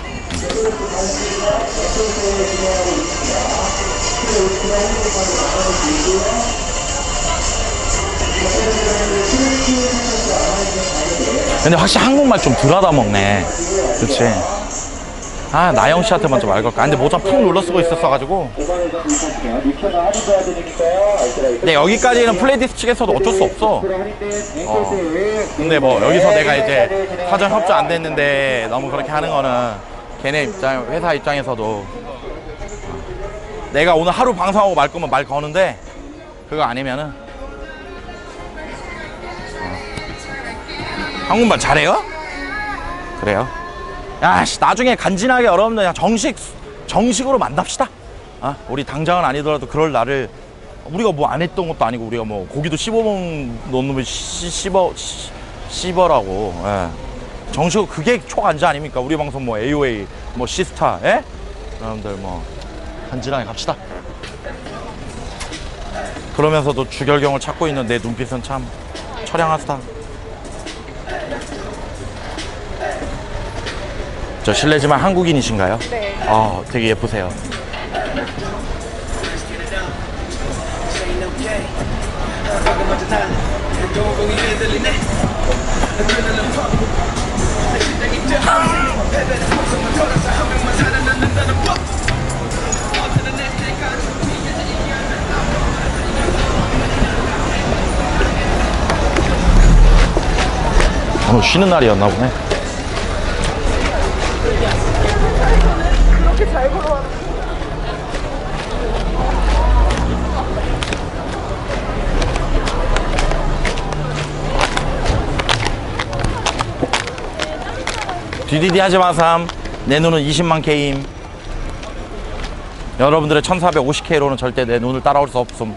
근데 확실히 한국말 좀 덜 하다 먹네. 그치. 아, 나영 씨한테만 좀 알걸. 아, 근데 모자 푹 눌러 쓰고 있었어가지고. 근데 여기까지는 플레이디스 측에서도 어쩔 수 없어. 어. 근데 뭐 여기서 내가 이제 사전 협조 안 됐는데 너무 그렇게 하는 거는 걔네 입장, 회사 입장에서도 어. 내가 오늘 하루 방송하고 말 거면 말 거는데 그거 아니면은 어. 한국말 잘해요? 그래요? 야, 씨, 나중에 간지나게 여러분들 그냥 정식 정식으로 만납시다. 아, 우리 당장은 아니더라도 그럴 날을 우리가 뭐 안 했던 것도 아니고 우리가 뭐 고기도 씹어먹는 놈을 씹- 씹어 씹- 씹어라고. 예. 정식으로 그게 초간지 아닙니까? 우리 방송 뭐 AOA, 뭐 시스타, 예? 여러분들 뭐 간지나게 갑시다. 그러면서도 주결경을 찾고 있는 내 눈빛은 참 처량한 스 저 실례지만 한국인이신가요? 네. 아, 되게 예쁘세요. 오늘 쉬는 날이었나 보네. 디디디 하지 마삼. 내 눈은 20만 K임. 여러분들의 1450K로는 절대 내 눈을 따라올 수 없음.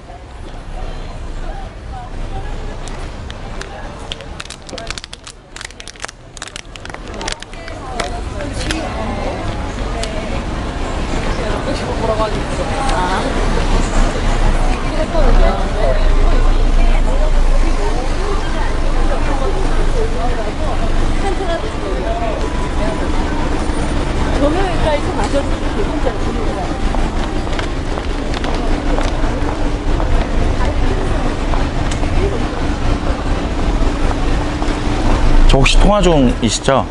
저 혹시 통화 중이시죠?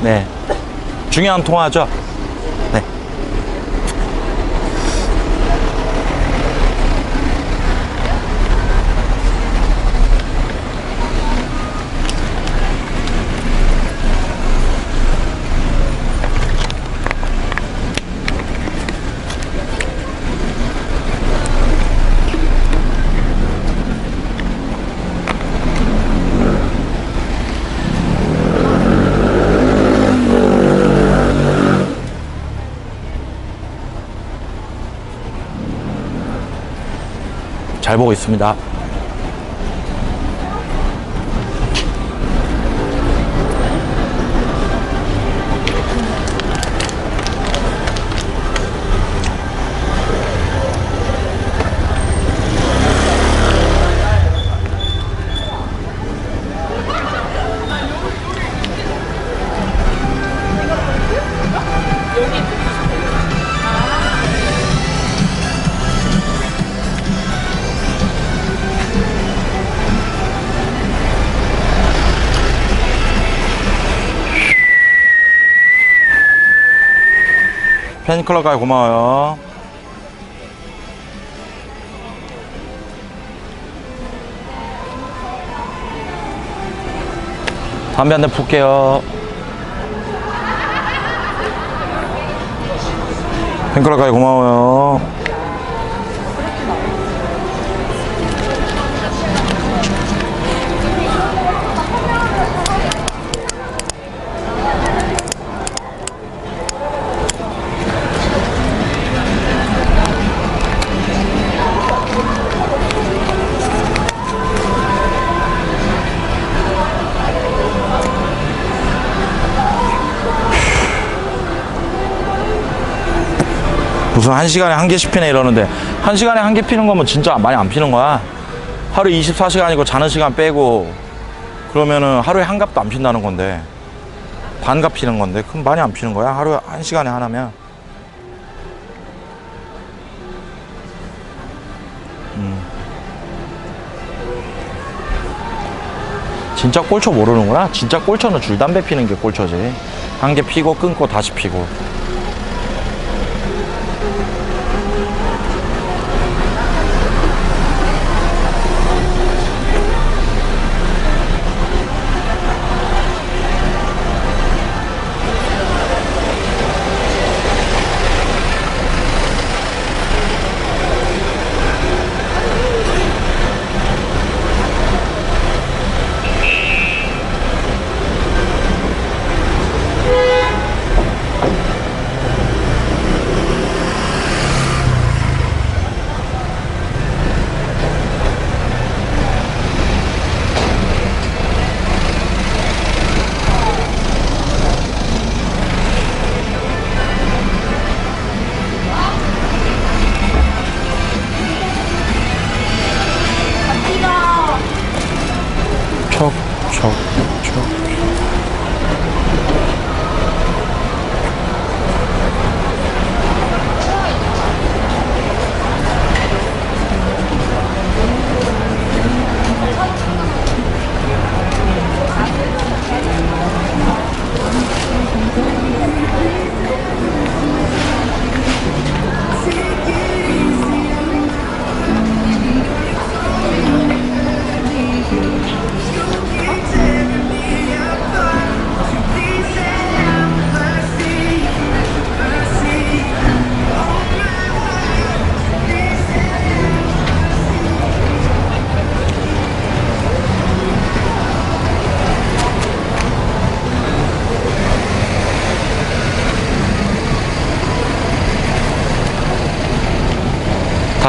네. 중요한 통화죠? 잘 보고 있습니다. 팬클럽까지 고마워요. 담배 한대 풀게요. 팬클럽까지 고마워요. 무슨 한 시간에 한 개씩 피네 이러는데 한 시간에 한 개 피는 거면 진짜 많이 안 피는 거야. 하루 24시간이고 자는 시간 빼고 그러면은 하루에 한 갑도 안 핀다는 건데 반갑 피는 건데 그럼 많이 안 피는 거야? 하루에 한 시간에 하나면 음. 진짜 꼴초 모르는구나 진짜 꼴초는 줄담배 피는 게 꼴초지 한 개 피고 끊고 다시 피고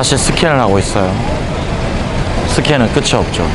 다시 스캔을 하고 있어요. 스캔은 끝이 없죠.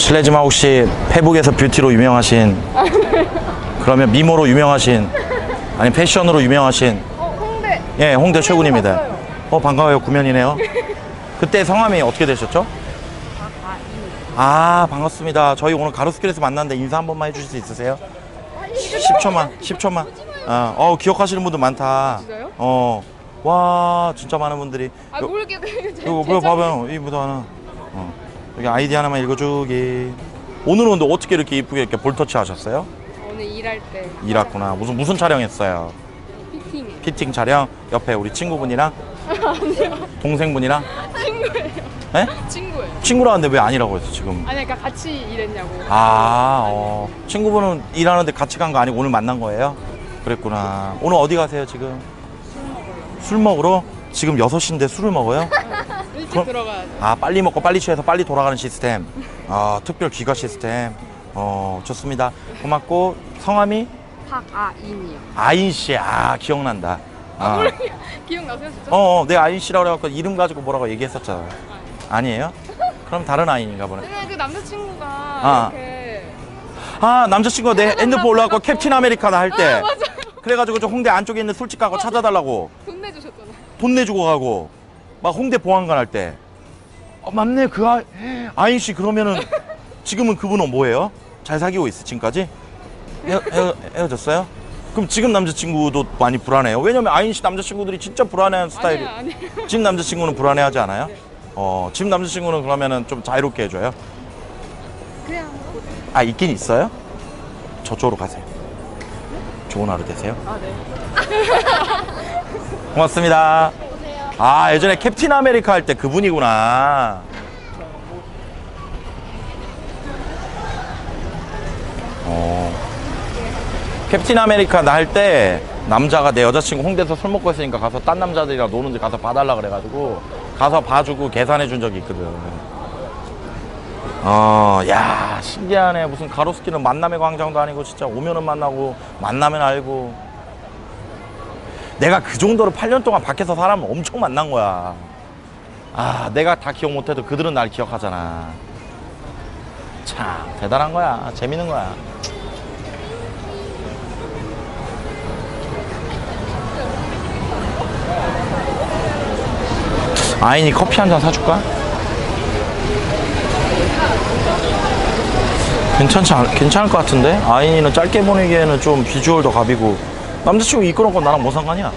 실례지만 혹시 페북에서 뷰티로 유명하신 그러면 미모로 유명하신 아니 패션으로 유명하신 어, 홍대. 예 홍대 최군입니다. 어 반가워요 구면이네요. 그때 성함이 어떻게 되셨죠? 아 반갑습니다. 저희 오늘 가로수길에서 만났는데 인사 한 번만 해주실 수 있으세요? 10초만 10초만. 아, 어 기억하시는 분들 많다. 진짜요? 어. 와 진짜 많은 분들이 아, 요- 모르게 이거 뭐 봐봐요 이 무도 하나 어. 여기 아이디 하나만 읽어주기 오늘은 근데 어떻게 이렇게 이쁘게 이렇게 볼터치 하셨어요? 오늘 일할 때 일했구나 무슨 무슨 촬영했어요? 피팅. 피팅 촬영 옆에 우리 친구분이랑 동생분이랑 친구예요. 네? 친구예요. 친구라는데 왜 아니라고 했어 지금 아니 그러니까 같이 일했냐고. 아 어. 친구분은 일하는데 같이 간 거 아니고 오늘 만난 거예요? 그랬구나 오늘 어디 가세요 지금? 술 먹으러? 지금 6시인데 술을 먹어요? 일찍 그럼- 들어가야 돼. 아 빨리 먹고 빨리 취해서 빨리 돌아가는 시스템 아 특별 귀가 시스템 어 좋습니다 고맙고 성함이 박아인이요. 아인 씨 아 기억난다 아. 기억나세요 진짜? 어, 어 내가 아인 씨라고 그래갖고 이름 가지고 뭐라고 얘기했었잖아 아니에요? 그럼 다른 아인인가 보네 근데 그 남자친구가 아. 이렇게 아 남자친구가 내 핸드폰 올라갖고 캡틴 아메리카나 할 때 아, 맞아요. 그래가지고 저 홍대 안쪽에 있는 술집 가고 찾아달라고 돈 내주셨잖아요. 돈 내주고 가고 막 홍대 보안관 할 때 어, 맞네 그 아, 아인 씨 그러면은 지금은 그분은 뭐예요? 잘 사귀고 있어 지금까지? 헤어, 헤어, 헤어졌어요? 그럼 지금 남자친구도 많이 불안해요 왜냐면 아인 씨 남자친구들이 진짜 불안해하는 스타일이 아니에요, 아니에요. 지금 남자친구는 불안해하지 않아요? 어 지금 남자친구는 그러면은 좀 자유롭게 해줘요? 그냥 아 있긴 있어요? 저쪽으로 가세요 좋은 하루 되세요 아 네. 고맙습니다. 아, 예전에 캡틴 아메리카 할 때 그분이구나. 어. 캡틴 아메리카 나 할 때 남자가 내 여자친구 홍대에서 술 먹고 있으니까 가서 딴 남자들이랑 노는데 가서 봐달라 그래가지고 가서 봐주고 계산해 준 적이 있거든. 어, 야, 신기하네. 무슨 가로수길은 만남의 광장도 아니고 진짜 오면은 만나고 만나면 알고. 내가 그 정도로 8년 동안 밖에서 사람을 엄청 만난 거야. 아, 내가 다 기억 못해도 그들은 날 기억하잖아. 참, 대단한 거야. 재밌는 거야. 아인이 커피 한 잔 사줄까? 괜찮지 않, 괜찮을 것 같은데? 아인이는 짧게 보내기에는 좀 비주얼도 갑이고 남자친구 이끌은 건 나랑 뭐 상관이야?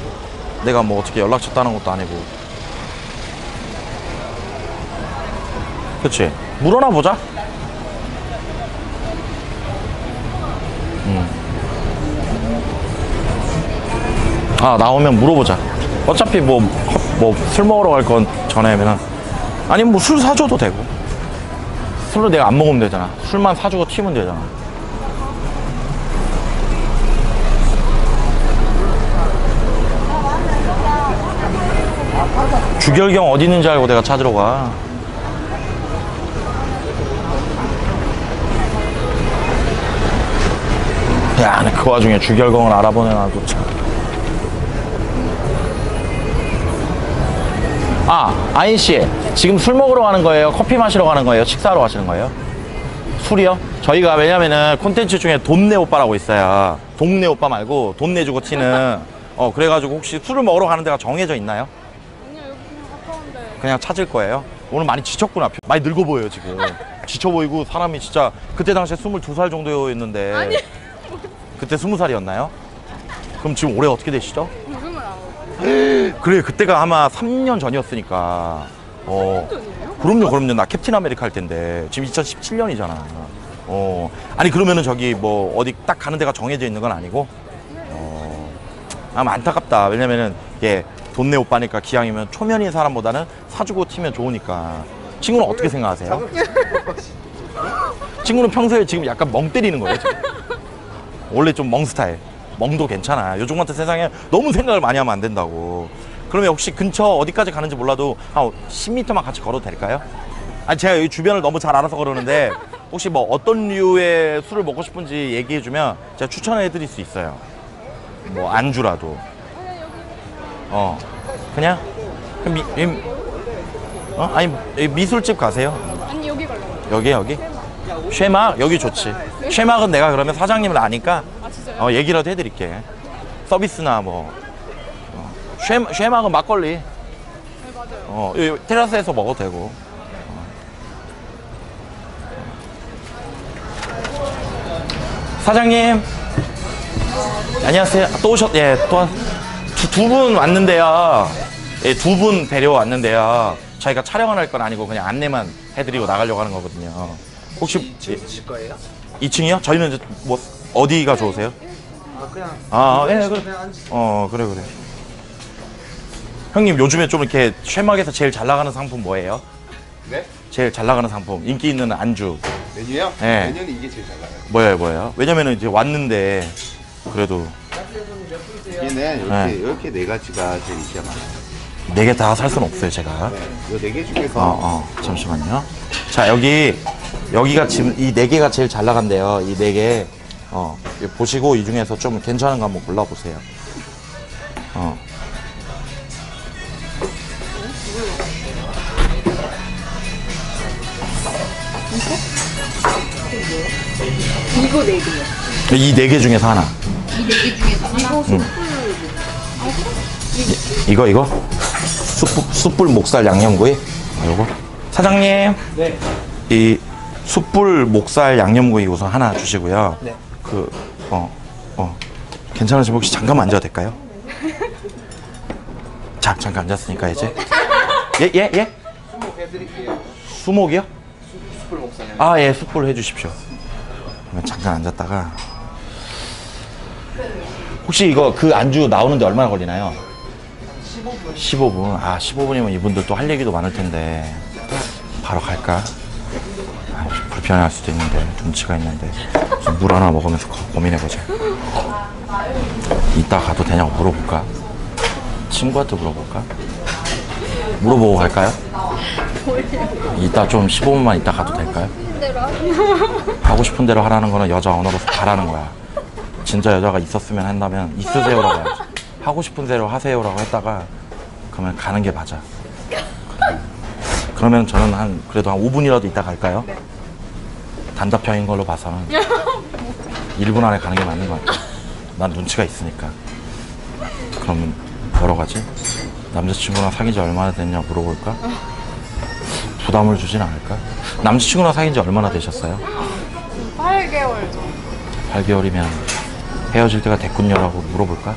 내가 뭐 어떻게 연락처 따는 것도 아니고. 그치? 물어나 보자. 음. 아 나오면 물어보자. 어차피 뭐 뭐 술 먹으러 갈 건 전에면은. 아니면 뭐 술 사줘도 되고. 술을 내가 안 먹으면 되잖아. 술만 사주고 튀면 되잖아 주결경 어디 있는지 알고 내가 찾으러 가 야, 나그 와중에 주결경을 알아보내 놔도 참. 아, 아인 씨, 지금 술 먹으러 가는 거예요? 커피 마시러 가는 거예요? 식사하러 가시는 거예요? 술이요? 저희가 왜냐면은 콘텐츠 중에 돈내 오빠라고 있어요. 동네 오빠 말고 돈 내주고 튀는. 어, 그래가지고 혹시 술을 먹으러 가는 데가 정해져 있나요? 그냥 찾을 거예요. 오늘 많이 지쳤구나. 많이 늙어 보여요, 지금. 지쳐 보이고 사람이 진짜 그때 당시에 22살 정도였는데. 아니. 그때 20살이었나요? 그럼 지금 올해 어떻게 되시죠? 그래, 그때가 아마 3년 전이었으니까. 어. 그럼요, 그럼요. 나 캡틴 아메리카 할 땐데. 지금 2017년이잖아. 어. 아니, 그러면은 저기 뭐 어디 딱 가는 데가 정해져 있는 건 아니고? 어. 아, 안타깝다. 왜냐면은 이게 돈내 오빠니까 기왕이면 초면인 사람보다는 사주고 튀면 좋으니까. 친구는 어떻게 생각하세요? 친구는 평소에 지금 약간 멍 때리는 거예요, 지금. 원래 좀 멍 스타일. 멍도 괜찮아. 요즘 같은 세상에 너무 생각을 많이 하면 안 된다고. 그러면 혹시 근처 어디까지 가는지 몰라도 한 10m만 같이 걸어도 될까요? 아니, 제가 여기 주변을 너무 잘 알아서 그러는데 혹시 뭐 어떤 류의 술을 먹고 싶은지 얘기해주면 제가 추천해 드릴 수 있어요. 뭐 안주라도. 어. 그냥? 그럼 미, 이- 어? 아니, 이 미술집 가세요. 아니 여기 갈래 여기, 여기? 쉐막? 여기 좋지. 쉐막은 내가 그러면 사장님을 아니까 아? 어, 얘기라도 해드릴게. 서비스나 뭐. 어. 쉐, 쉐막은 막걸리. 네 맞아요 어, 테라스에서 먹어도 되고. 어. 사장님. 안녕하세요. 또 오셨, 예, 또, 두 분 왔는데요. 예, 두 분 데려왔는데요. 저희가 촬영을 할 건 아니고 그냥 안내만 해드리고 나가려고 하는 거거든요. 혹시. 칠 거예요? 2층이요? 저희는 이제 뭐, 어디가 좋으세요? 아 그냥 아, 예, 그래. 어, 그래, 그래. 형님, 요즘에 좀 이렇게 쉐막에서 제일 잘 나가는 상품 뭐예요? 네? 제일 잘 나가는 상품, 인기 있는 안주. 메뉴요? 네. 메뉴는 이게 제일 잘 나가요. 뭐예요, 뭐예요? 왜냐면은 이제 왔는데, 그래도 얘는 이렇게 네. 이렇게 네 가지가 제일 인기가 많아요. 네 개 다살 수는 없어요, 제가. 네. 이 네 개 중에서 어, 어, 잠시만요. 자, 여기, 여기가 지금 이 네 개가 제일 잘 나간대요. 이 네 개. 어, 이거 보시고 이 중에서 좀 괜찮은 거 한번 골라보세요. 어. 이거 네 개요. 이 네 개 중에서 하나. 응. 이- 이거 이거 숯불, 숯불 목살 양념구이 아, 요거 사장님 네. 이 숯불 목살 양념구이 우선 하나 주시고요 네. 그어어 괜찮으시면 혹시 잠깐만 앉아도 될까요? 자 잠깐 앉았으니까 이제 예 예 예, 수목 해드릴게요. 수목이요? 숯불 목사님. 아, 예, 숯불 해주십시오. 잠깐 앉았다가. 혹시 이거 그 안주 나오는데 얼마나 걸리나요? 15분. 15분. 아, 15분이면 이분들 또 할 얘기도 많을 텐데. 바로 갈까? 아, 좀 불편할 수도 있는데, 눈치가 있는데. 물 하나 먹으면서 고- 고민해보자. 이따 가도 되냐고 물어볼까? 친구한테 물어볼까? 물어보고 갈까요? 이따 좀 15분만 이따 가도 될까요? 하고 싶은 대로 하라는 거는 여자 언어로서 가라는 거야. 진짜 여자가 있었으면 한다면 있으세요라고 해야지. 하고 싶은 대로 하세요라고 했다가 그러면 가는 게 맞아. 그러면 저는 한 그래도 한 5분이라도 이따 갈까요? 단답형인 걸로 봐서는 1분 안에 가는 게 맞는 것 같아. 난 눈치가 있으니까. 그러면 뭐라고 하지? 남자친구랑 사귄 지 얼마나 됐냐 물어볼까? 부담을 주진 않을까? 남자친구랑 사귄 지 얼마나 되셨어요? 8개월 전. 8개월이면 헤어질 때가 됐군요라고 물어볼까?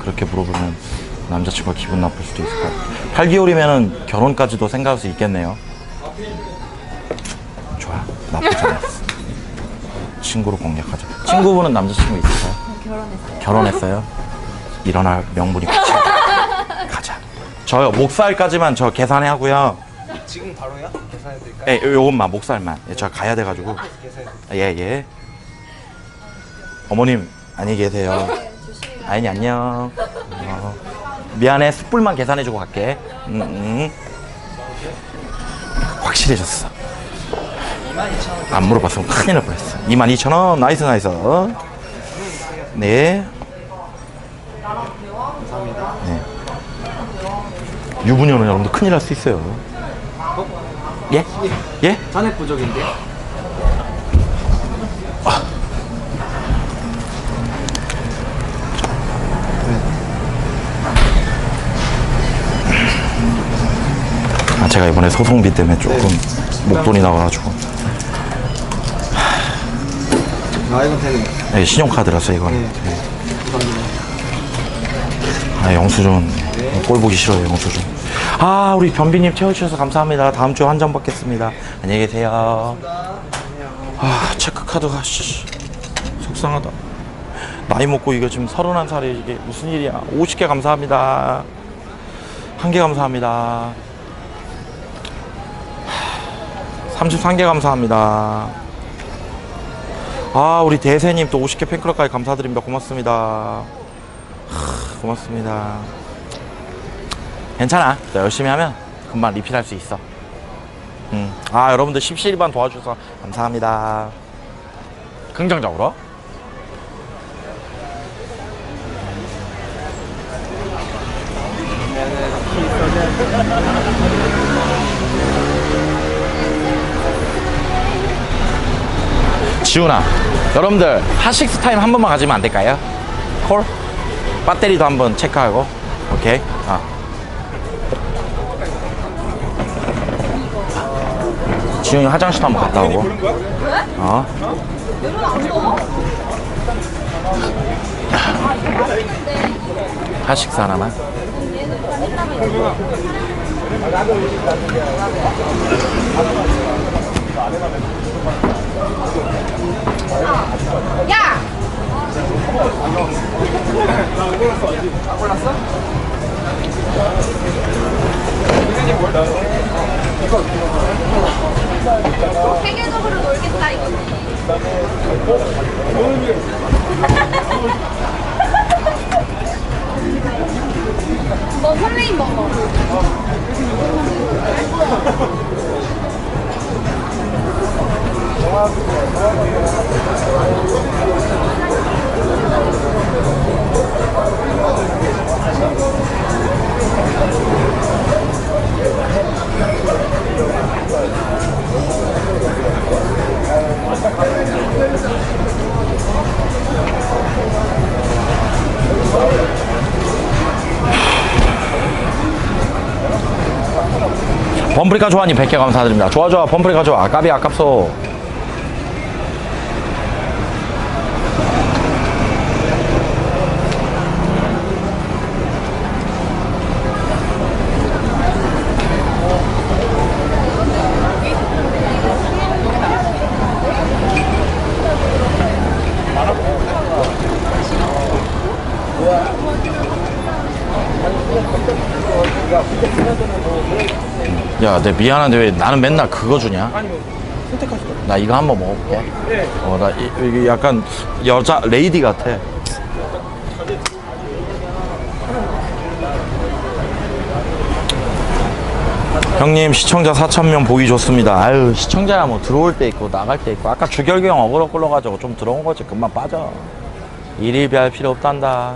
그렇게 물어보면 남자친구가 기분 나쁠 수도 있을 것 같아. 8개월이면 결혼까지도 생각할 수 있겠네요. 좋아. 나쁘지 않았어. 친구로 공략하자. 친구분은 남자친구 있으세요? 결혼했어요. 결혼했어요? 일어날 명분이 같이 가자. 저 목살까지만 저 계산해 하고요. 지금 바로요? 계산해 드릴까요? 예, 요- 요것만 목살만. 예, 저 가야 돼가지고. 예, 예. 어머님 안녕히 계세요. 아니 안녕. 어, 미안해 숯불만 계산해주고 갈게. 음, 음. 확실해졌어. 안 물어봤으면 큰일 날 뻔했어. 22,000원 nice nice. 네. 네. 유부녀는 여러분들 큰일 날 수 있어요. 예? 예? 잔액 부족인데? 제가 이번에 소송비 때문에 조금 목돈이 나와가지고. 아 이건. 네, 신용카드라서 이건. 네. 감사합니다. 아, 영수증 꼴 보기 싫어요 영수증 아 우리 변비님 채워주셔서 감사합니다. 다음 주에 한장 받겠습니다. 안녕히 계세요. 아 체크카드가 씨 속상하다. 나이 먹고 이거 지금 서른한 살에 이게 무슨 일이야. 50개 감사합니다. 한 개 감사합니다 33개 감사합니다. 아 우리 대세님 또 50개 팬클럽까지 감사드립니다. 고맙습니다. 하, 고맙습니다. 괜찮아. 너 열심히 하면 금방 리필할 수 있어. 음. 아 여러분들 십시일반 도와주셔서 감사합니다. 긍정적으로 지훈아 여러분들 핫식스 타임 한 번만 가지면 안 될까요? 콜? 배터리도 한번 체크하고 오케이 아. 지훈이 화장실 한번 갔다 오고 어? 핫식스 하나만 세계적으로 놀겠다 이거지. 너 설레임 먹어. 범프리카 좋아님 100개 감사드립니다. 좋아 좋아. 범프리카 좋아. 아깝이 아깝소 야, 내 미안한데 왜 나는 맨날 그거 주냐? 선택하시죠. 나 이거 한번 먹어볼게. 네. 어, 나 이, 이게 약간 여자 레이디 같아. 형님 시청자 4,000명 보기 좋습니다. 아유 시청자야 뭐 들어올 때 있고 나갈 때 있고 아까 주결기 형 어그로 끌러가지고 좀 들어온 거지 금방 빠져. 일일비 할 필요 없단다.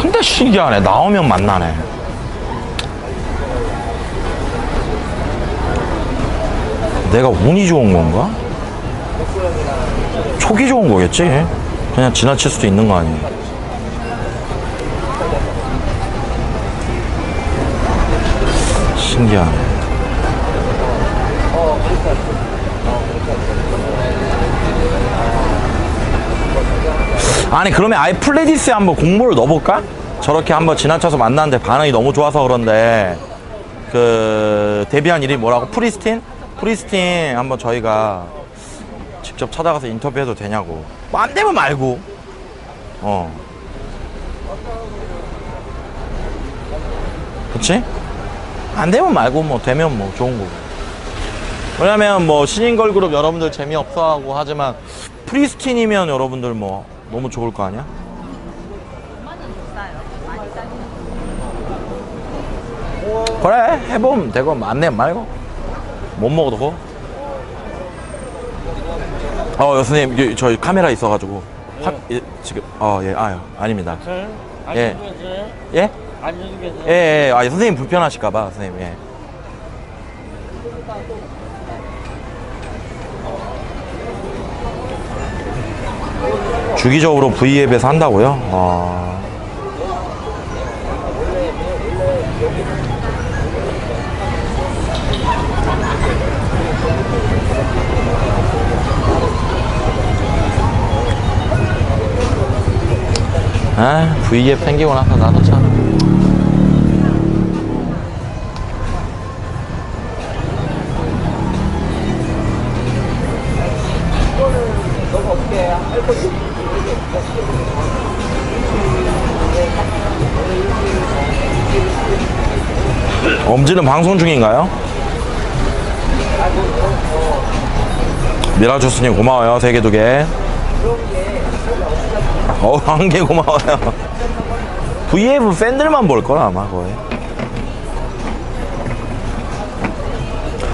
근데 신기하네. 나오면 만나네. 내가 운이 좋은 건가? 촉이 좋은 거겠지? 그냥 지나칠 수도 있는 거 아니에요? 신기하네. 아니 그러면 아예 플레디스에 한번 공모를 넣어볼까? 저렇게 한번 지나쳐서 만났는데 반응이 너무 좋아서 그런데 그 데뷔한 이름이 뭐라고? 프리스틴? 프리스틴 한번 저희가 직접 찾아가서 인터뷰해도 되냐고 뭐 안 되면 말고 어 그치? 안 되면 말고 뭐 되면 뭐 좋은 거고 왜냐면 뭐 신인 걸그룹 여러분들 재미없어 하고 하지만 프리스틴이면 여러분들 뭐 너무 좋을 거 아니야? 그래 해보면 되고 뭐안 내면 말고 못 먹어도 고. 어 여수님 저희 카메라 있어가지고 화, 예, 지금 어예 아유 아닙니다 예 예? 예, 예, 아, 선생님 불편하실까봐, 선생님, 예. 주기적으로 V앱에서 한다고요? 아. 아, V앱 생기고 나서 나도 참. 엄지는 방송 중인가요? 미라주스님 고마워요. 세 개, 두 개. 어, 한 개 고마워요. V앱은 팬들만 볼 거라, 아마, 거의.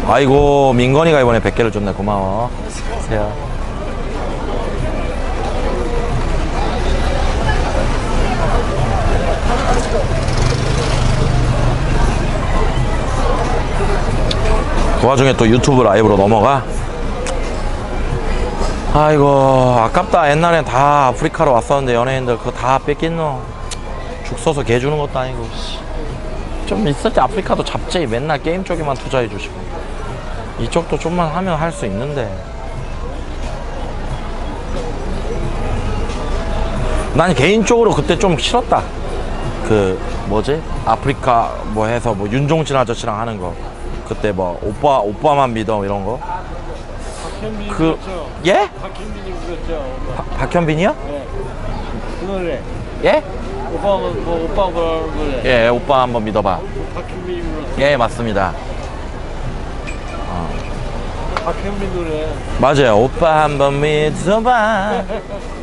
아이고, 민건이가 이번에 100개를 줬네. 고마워. 세요. 그 와중에 또 유튜브 라이브로 넘어가? 아이고 아깝다. 옛날엔 다 아프리카로 왔었는데 연예인들 그거 다 뺏겼노. 죽 써서 개 주는 것도 아니고. 씨. 좀 있었지. 아프리카도 잡지. 맨날 게임 쪽에만 투자해 주시고. 이쪽도 좀만 하면 할 수 있는데. 난 개인적으로 그때 좀 싫었다. 그 뭐지? 아프리카 뭐 해서 뭐 윤종신 아저씨랑 하는 거. 그때 뭐 오빠 오빠만 믿어 이런 거 그, 예? 박현빈이 불렀죠. 박- 박현빈이요? 네. 그 노래. 예? 오빠가 뭐 오빠 부르는 노래. 예, 오빠 한번 믿어봐. 박현빈이 불렀어. 예, 맞습니다. 박현빈 노래. 맞아요. 오빠 한번 믿어봐.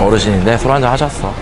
어르신인데 술 한잔 하셨어.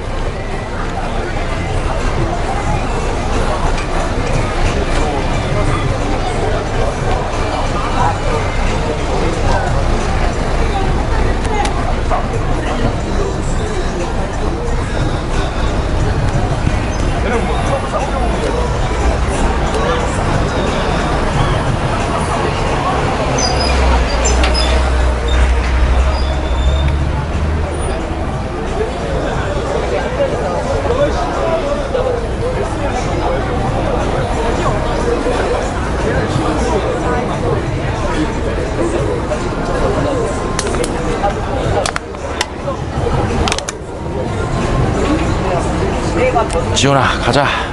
가자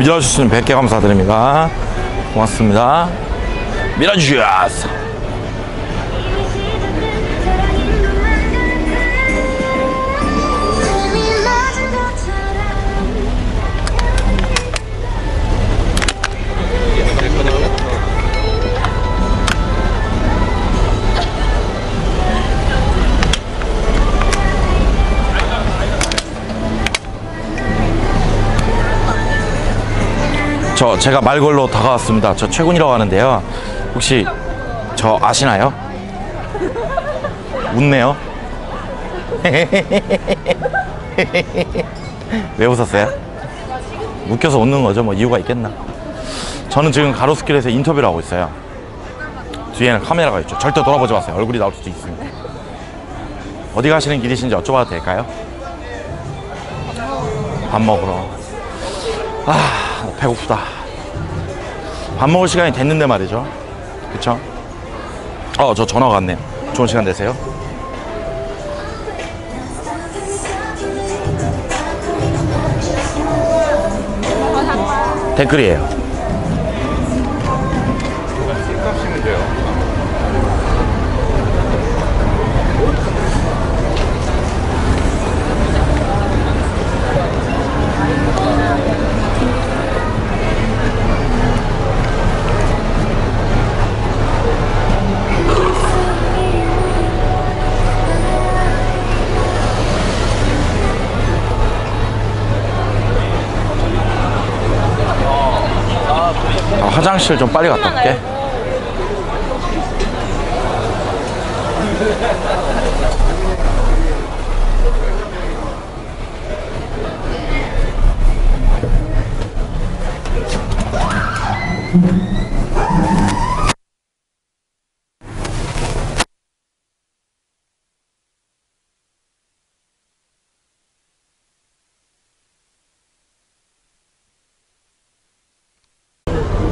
밀어주시는 100개 감사드립니다. 고맙습니다. 밀어주셨어 저 제가 말 걸러 다가왔습니다. 저 최군이라고 하는데요. 혹시 저 아시나요? 웃네요. 왜 웃었어요? 웃겨서 웃는 거죠. 뭐 이유가 있겠나? 저는 지금 가로수길에서 인터뷰를 하고 있어요. 뒤에는 카메라가 있죠. 절대 돌아보지 마세요. 얼굴이 나올 수도 있습니다. 어디 가시는 길이신지 여쭤봐도 될까요? 밥 먹으러. 아, 배고프다. 밥 먹을 시간이 됐는데 말이죠. 그쵸? 어, 저 전화가 왔네요. 좋은 시간 되세요. 댓글이에요. 화장실 좀 빨리 갔다 올게.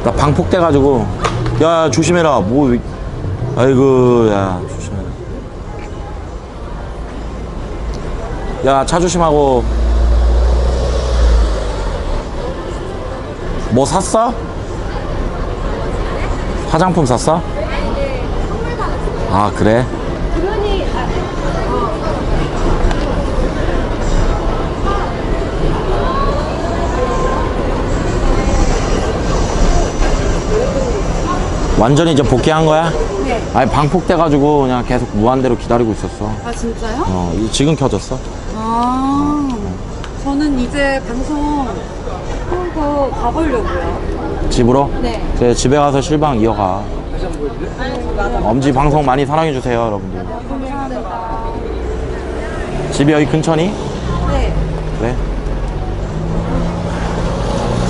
나 방폭 돼가지고 야 조심해라 뭐 이- 아이고 야 조심해라 야 차 조심하고 뭐 샀어? 화장품 샀어? 아 그래? 완전히 이제 복귀한 거야? 네. 아니 방폭돼가지고 그냥 계속 무한대로 기다리고 있었어. 아 진짜요? 어 이- 지금 켜졌어. 아 저는 이제 방송 끄고 가보려고요. 집으로? 네. 그래 집에 가서 실방 이어가. 엄지 방송 많이 사랑해 주세요 여러분들. 감사합니다. 집이 여기 근처니? 네. 그래.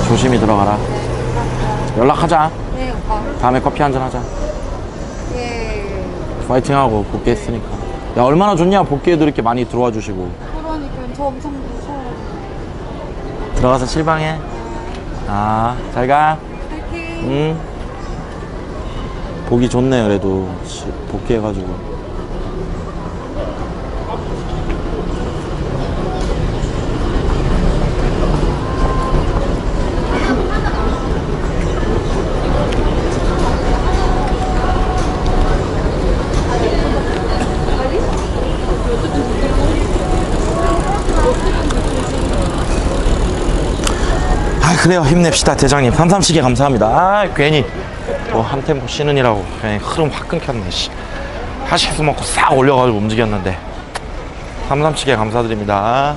조심히 들어가라. 연락하자. 네 오빠. 다음에 커피 한잔 하자. 예. 파이팅하고 복귀했으니까. 야 얼마나 좋냐 복귀에도 이렇게 많이 들어와 주시고. 그러니까 저 엄청 무서워. 들어가서 실방해. 아, 잘 가. 파이팅. 응. 보기 좋네, 그래도. 시- 복귀해가지고. 그래요 힘냅시다 대장님 삼삼시계 감사합니다 아 괜히 뭐 한 템포 쉬는이라고 괜히 흐름 확 끊겼네 씨. 하시스 먹고 싹 올려가지고 움직였는데 삼삼치게 감사드립니다.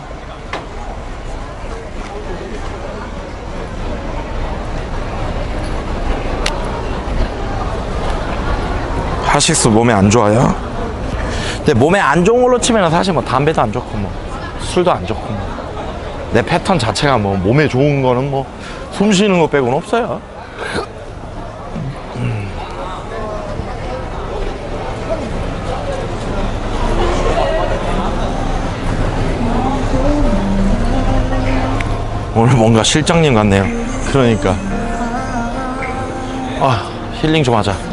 하식스 몸에 안 좋아요? 근데 몸에 안 좋은 걸로 치면 사실 뭐 담배도 안 좋고 뭐 술도 안 좋고 뭐. 내 패턴 자체가 뭐 몸에 좋은 거는 뭐 숨 쉬는 거 빼고는 없어요. 오늘 뭔가 실장님 같네요. 그러니까. 아, 힐링 좀 하자.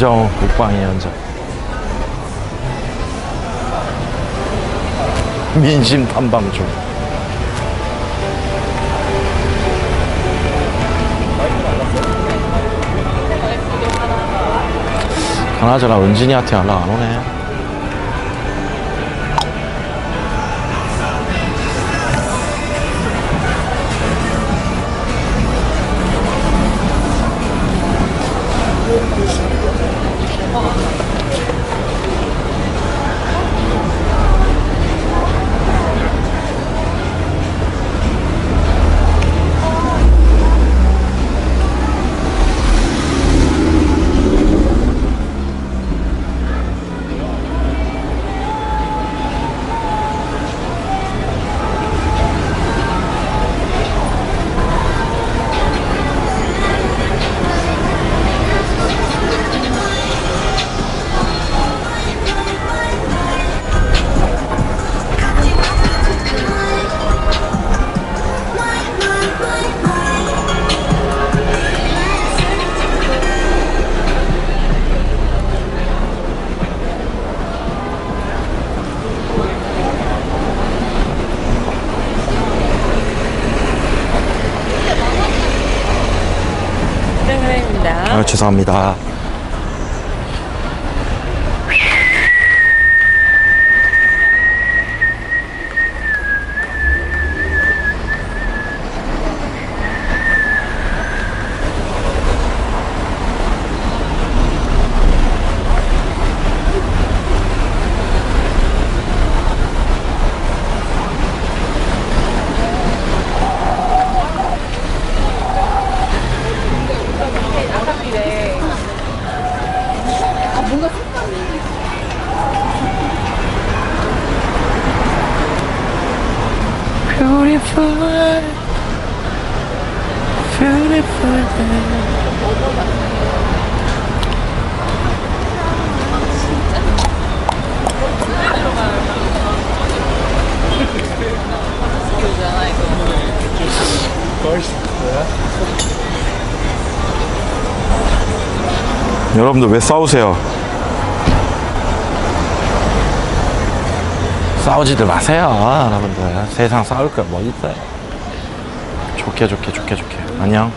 김정우 국방위원장. 민심 탐방 중. 그나저나 은진이한테 연락 안 오네. 아, 죄송합니다. 여러분들 왜 싸우세요? 싸우지들 마세요, 여러분들. 세상 싸울 거 뭐 있어요? 좋게, 좋게, 좋게, 좋게. 안녕.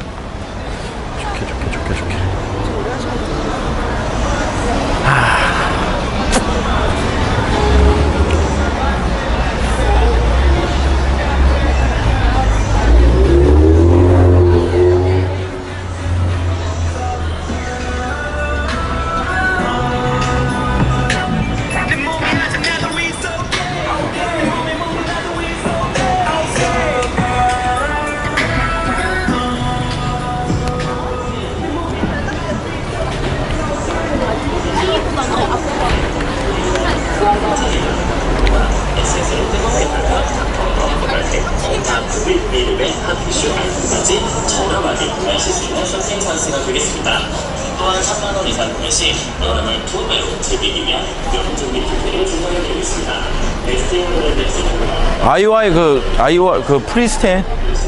아이와 그 프리스텐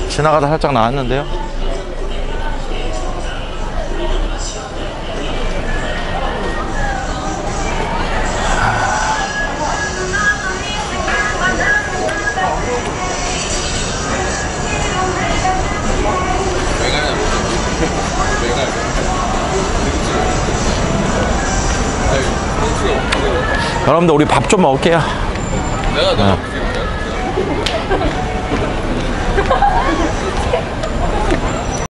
지나가다 살짝 나왔는데요. 여러분들 우리 밥 좀 먹을게요. 내가 어. 너